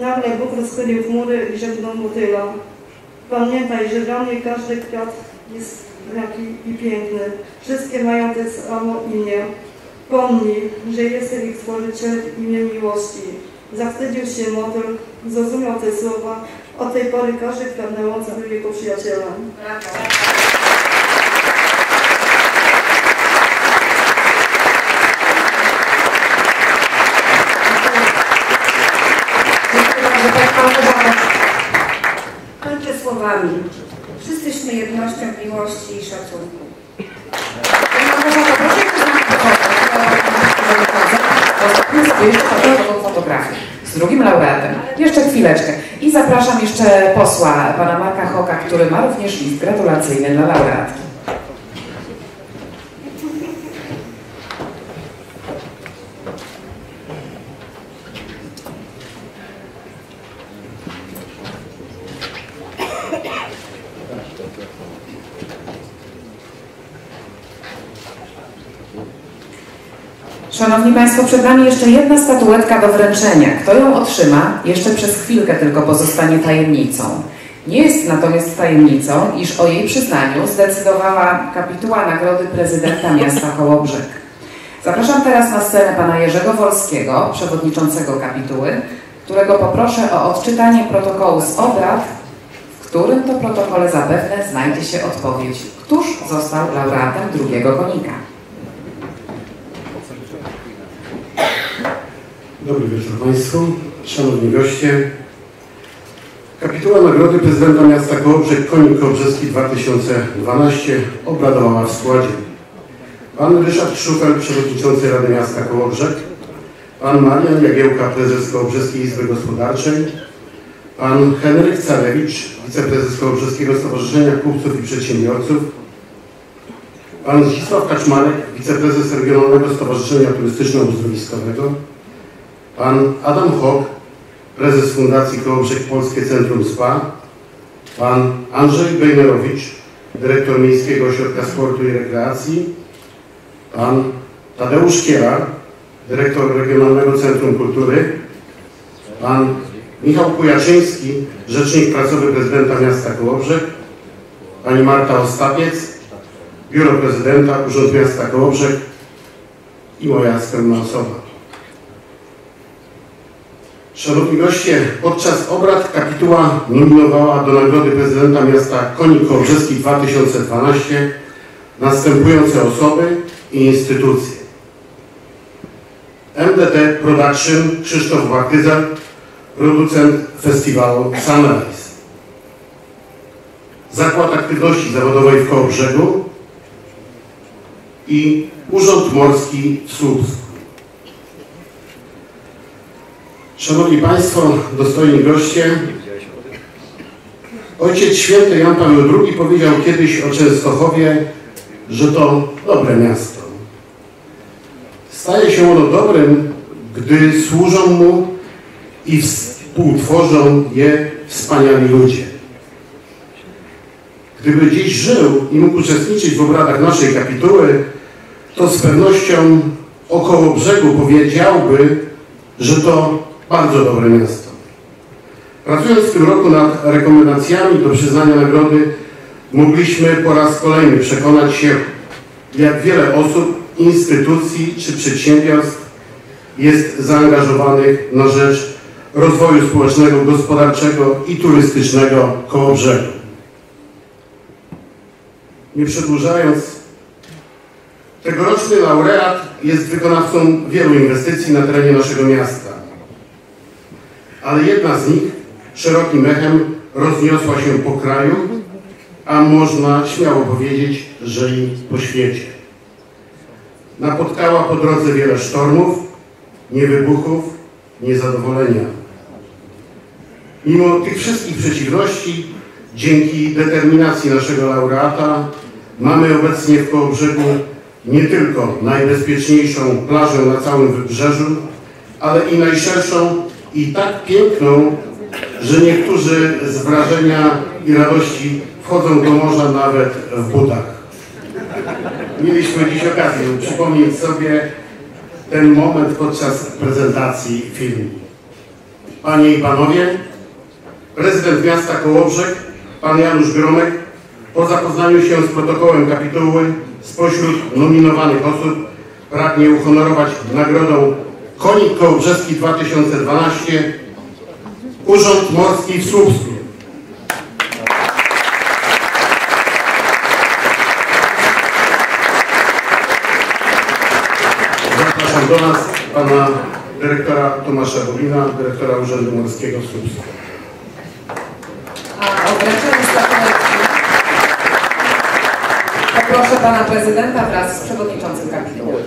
Nagle Bóg rozchylił chmury i do motyla. Pamiętaj, że dla mnie każdy kwiat jest jaki i piękny. Wszystkie mają te samo imię. Pomnij, że jestem ich stworzyciel imię miłości. Zawstydził się motyl, zrozumiał te słowa. Od tej pory na łące był jego przyjacielem. Kończę słowami. Wszyscyśmy jednością miłości i szacunku. Jeszcze fotografową fotografię z drugim laureatem. Jeszcze chwileczkę. I zapraszam jeszcze posła, pana Marka Hoka, który ma również list gratulacyjny dla laureatki. Szanowni Państwo, przed nami jeszcze jedna statuetka do wręczenia. Kto ją otrzyma, jeszcze przez chwilkę tylko pozostanie tajemnicą. Nie jest natomiast tajemnicą, iż o jej przyznaniu zdecydowała kapituła Nagrody Prezydenta Miasta Kołobrzeg. Zapraszam teraz na scenę pana Jerzego Wolskiego, przewodniczącego kapituły, którego poproszę o odczytanie protokołu z obrad, w którym to protokole zapewne znajdzie się odpowiedź, któż został laureatem drugiego konika. Dobry wieczór Państwu, Szanowni goście. Kapituła Nagrody Prezydenta Miasta Kołobrzeg Konik Kołbrzeski 2012 obradowała w składzie. Pan Ryszard Szufel, Przewodniczący Rady Miasta Kołobrzeg, Pan Marian Jagiełka, Prezes Kołobrzeskiej Izby Gospodarczej, Pan Henryk Carewicz, Wiceprezes Kołobrzeskiego Stowarzyszenia Kupców i Przedsiębiorców, Pan Zdzisław Kaczmarek, Wiceprezes Regionalnego Stowarzyszenia Turystyczno-Uzdrowiskowego, Pan Adam Hock, prezes Fundacji Kołobrzeg Polskie Centrum SPA, Pan Andrzej Bejnerowicz, dyrektor Miejskiego Ośrodka Sportu i Rekreacji, Pan Tadeusz Kiera, dyrektor Regionalnego Centrum Kultury, Pan Michał Kujaczyński, rzecznik prasowy prezydenta miasta Kołobrzeg, Pani Marta Ostapiec, Biuro Prezydenta, Urząd Miasta Kołobrzeg. I moja skromna osoba. Szanowni goście, podczas obrad kapituła nominowała do Nagrody Prezydenta Miasta Konik Kołbrzeski 2012 następujące osoby i instytucje. MDT Production Krzysztof Bakyza, producent festiwalu Sunrise. Zakład Aktywności Zawodowej w Kołobrzegu i Urząd Morski w Słupsku. Szanowni Państwo, dostojni goście, Ojciec Święty Jan Paweł II powiedział kiedyś o Częstochowie, że to dobre miasto. Staje się ono dobrym, gdy służą mu i współtworzą je wspaniali ludzie. Gdyby dziś żył i mógł uczestniczyć w obradach naszej kapituły, to z pewnością około brzegu powiedziałby, że to bardzo dobre miasto. Pracując w tym roku nad rekomendacjami do przyznania nagrody, mogliśmy po raz kolejny przekonać się, jak wiele osób, instytucji czy przedsiębiorstw jest zaangażowanych na rzecz rozwoju społecznego, gospodarczego i turystycznego koło brzegu. Nie przedłużając, tegoroczny laureat jest wykonawcą wielu inwestycji na terenie naszego miasta. Ale jedna z nich szerokim echem rozniosła się po kraju, a można śmiało powiedzieć, że i po świecie. Napotkała po drodze wiele sztormów, niewybuchów, niezadowolenia. Mimo tych wszystkich przeciwności, dzięki determinacji naszego laureata, mamy obecnie w Kołobrzegu nie tylko najbezpieczniejszą plażę na całym wybrzeżu, ale i najszerszą i tak piękną, że niektórzy z wrażenia i radości wchodzą do morza nawet w butach. Mieliśmy dziś okazję przypomnieć sobie ten moment podczas prezentacji filmu. Panie i Panowie, prezydent miasta Kołobrzeg, pan Janusz Gromek, po zapoznaniu się z protokołem kapituły spośród nominowanych osób pragnie uhonorować nagrodą Konik Kołobrzeski 2012 Urząd Morski w Słupsku. Zapraszam do nas pana dyrektora Tomasza Bobina, dyrektora Urzędu Morskiego w Słupsku. A o poproszę pana prezydenta wraz z przewodniczącym kapituły.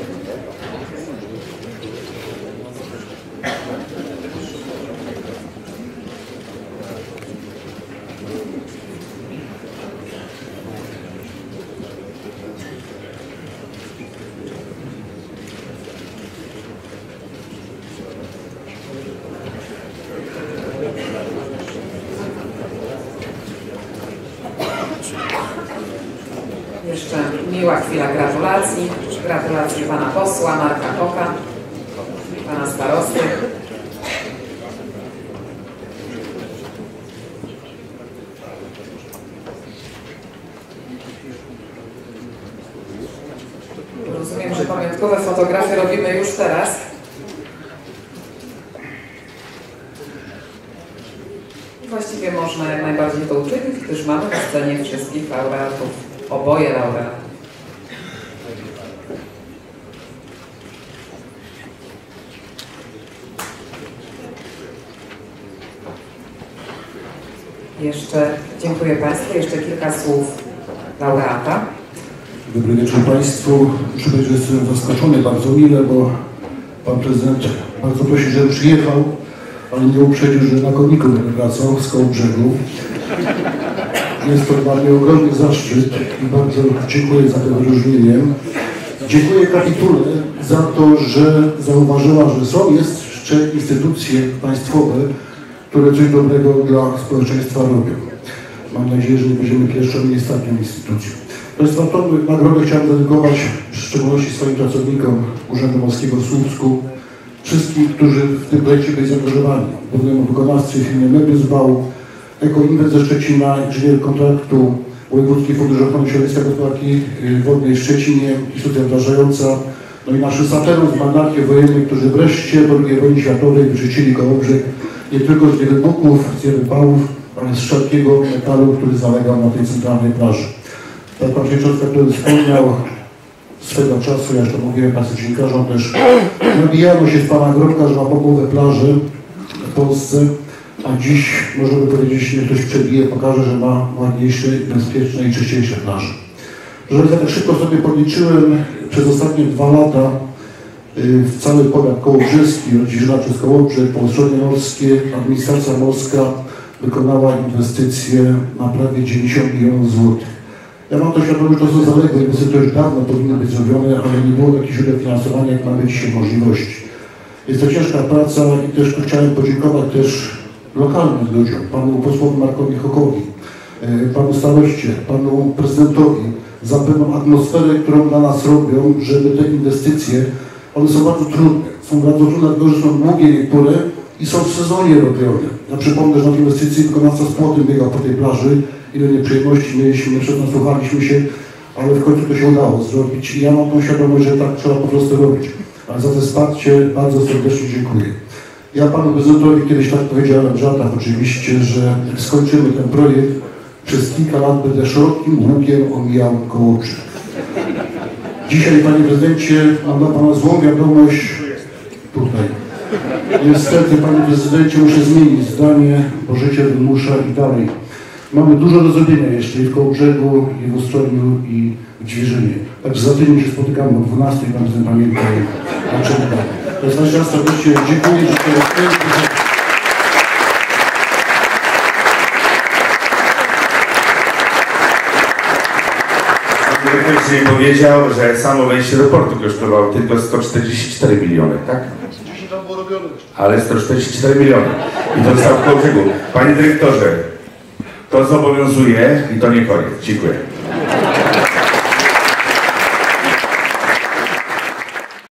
Jeszcze miła chwila gratulacji. Gratulacje pana posła Marka Koka, pana starosty. Rozumiem, że pamiątkowe fotografie robimy już teraz. Właściwie można jak najbardziej to uczynić, gdyż mamy na scenie wszystkich laureatów, oboje laureatów. Jeszcze dziękuję Państwu. Jeszcze kilka słów laureata. Dobry wieczór Państwu. Muszę powiedzieć, że jestem zaskoczony bardzo mile, bo Pan Prezydent bardzo prosi, żebym przyjechał, ale nie uprzedził, że na koniku będę wracał z koło brzegu. Jest to dla mnie ogromny zaszczyt i bardzo dziękuję za to wyróżnienie. Dziękuję kapitule za to, że zauważyła, że są jeszcze instytucje państwowe, które coś dobrego dla społeczeństwa robią. Mam nadzieję, że będziemy pierwszą i ostatnią instytucją. Państwa, tą nagrodę chciałem dedykować w szczególności swoim pracownikom Urzędu Morskiego w Słupsku, wszystkim, którzy w tym projekcie byli zaangażowani. Głównemu wykonawcy firmie Mebiusbau, Ekoinwest ze Szczecina, inżynier kontraktu, Wojewódzki Fundusz Ochrony Środowiska Gospodarki Wodnej w Szczecinie, instytucja wdrażająca, no i naszych saperów z marynarki wojennej, którzy wreszcie po II wojnie światowej wyczyścili Kołobrzeg nie tylko z niewybuchów, z niewypałów, ale z wszelkiego metalu, który zalegał na tej centralnej plaży. Tak pan przewodniczący, który wspomniał, swego czasu, ja to mówiłem Państwu dziennikarzom też, nabijano się z Pana Gromka, że ma połowę plaży w Polsce, a dziś możemy powiedzieć, że ktoś przebije, pokaże, że ma ładniejsze, bezpieczne i czyściejsze plaże. Że ja tak szybko sobie podliczyłem przez ostatnie dwa lata y, w cały powiat kołobrzeski, Rodzina przez Kołobrzeg, Południe Morskie, administracja morska wykonała inwestycje na prawie 90 milionów złotych. Ja mam to świadomość, że to są zaległe inwestycje, które już dawno powinny być zrobione, ale nie było takich źródeł finansowania, jak mamy dzisiaj możliwości. Jest to ciężka praca i też chciałem podziękować też lokalnym ludziom, panu posłowi Markowi Hokowi, e, panu staroście, panu prezydentowi za pewną atmosferę, którą dla nas robią, żeby te inwestycje, one są bardzo trudne. Są bardzo trudne, dlatego że są długie niektóre i są w sezonie robione. Ja przypomnę, że na inwestycji wykonawca z płotem biegał po tej plaży, ile nieprzyjemności mieliśmy, przed się, ale w końcu to się udało zrobić i ja mam tą świadomość, że tak trzeba po prostu robić. Ale za to wsparcie bardzo serdecznie dziękuję. Ja panu prezydentowi kiedyś tak powiedziałem w żartach oczywiście, że skończymy ten projekt, przez kilka lat będę szerokim łukiem omijał Kołobrzeg. Dzisiaj, panie prezydencie, mam dla pana złą wiadomość tutaj. Niestety, panie prezydencie, muszę zmienić zdanie, bo życie wymusza i dalej. Mamy dużo do zrobienia jeszcze i w Kołobrzegu, i w i w. Także za tydzień się spotykamy o 12, pan prezydent pamięta o czym dalej. To jest nasz raz dziękuję, że Dyrektor dzisiaj powiedział, że samo wejście do portu kosztowało tylko 144 miliony, tak? Ale 144 miliony. I to zostało w Kołobrzegu. Panie dyrektorze, to zobowiązuje i to nie koniec. Dziękuję.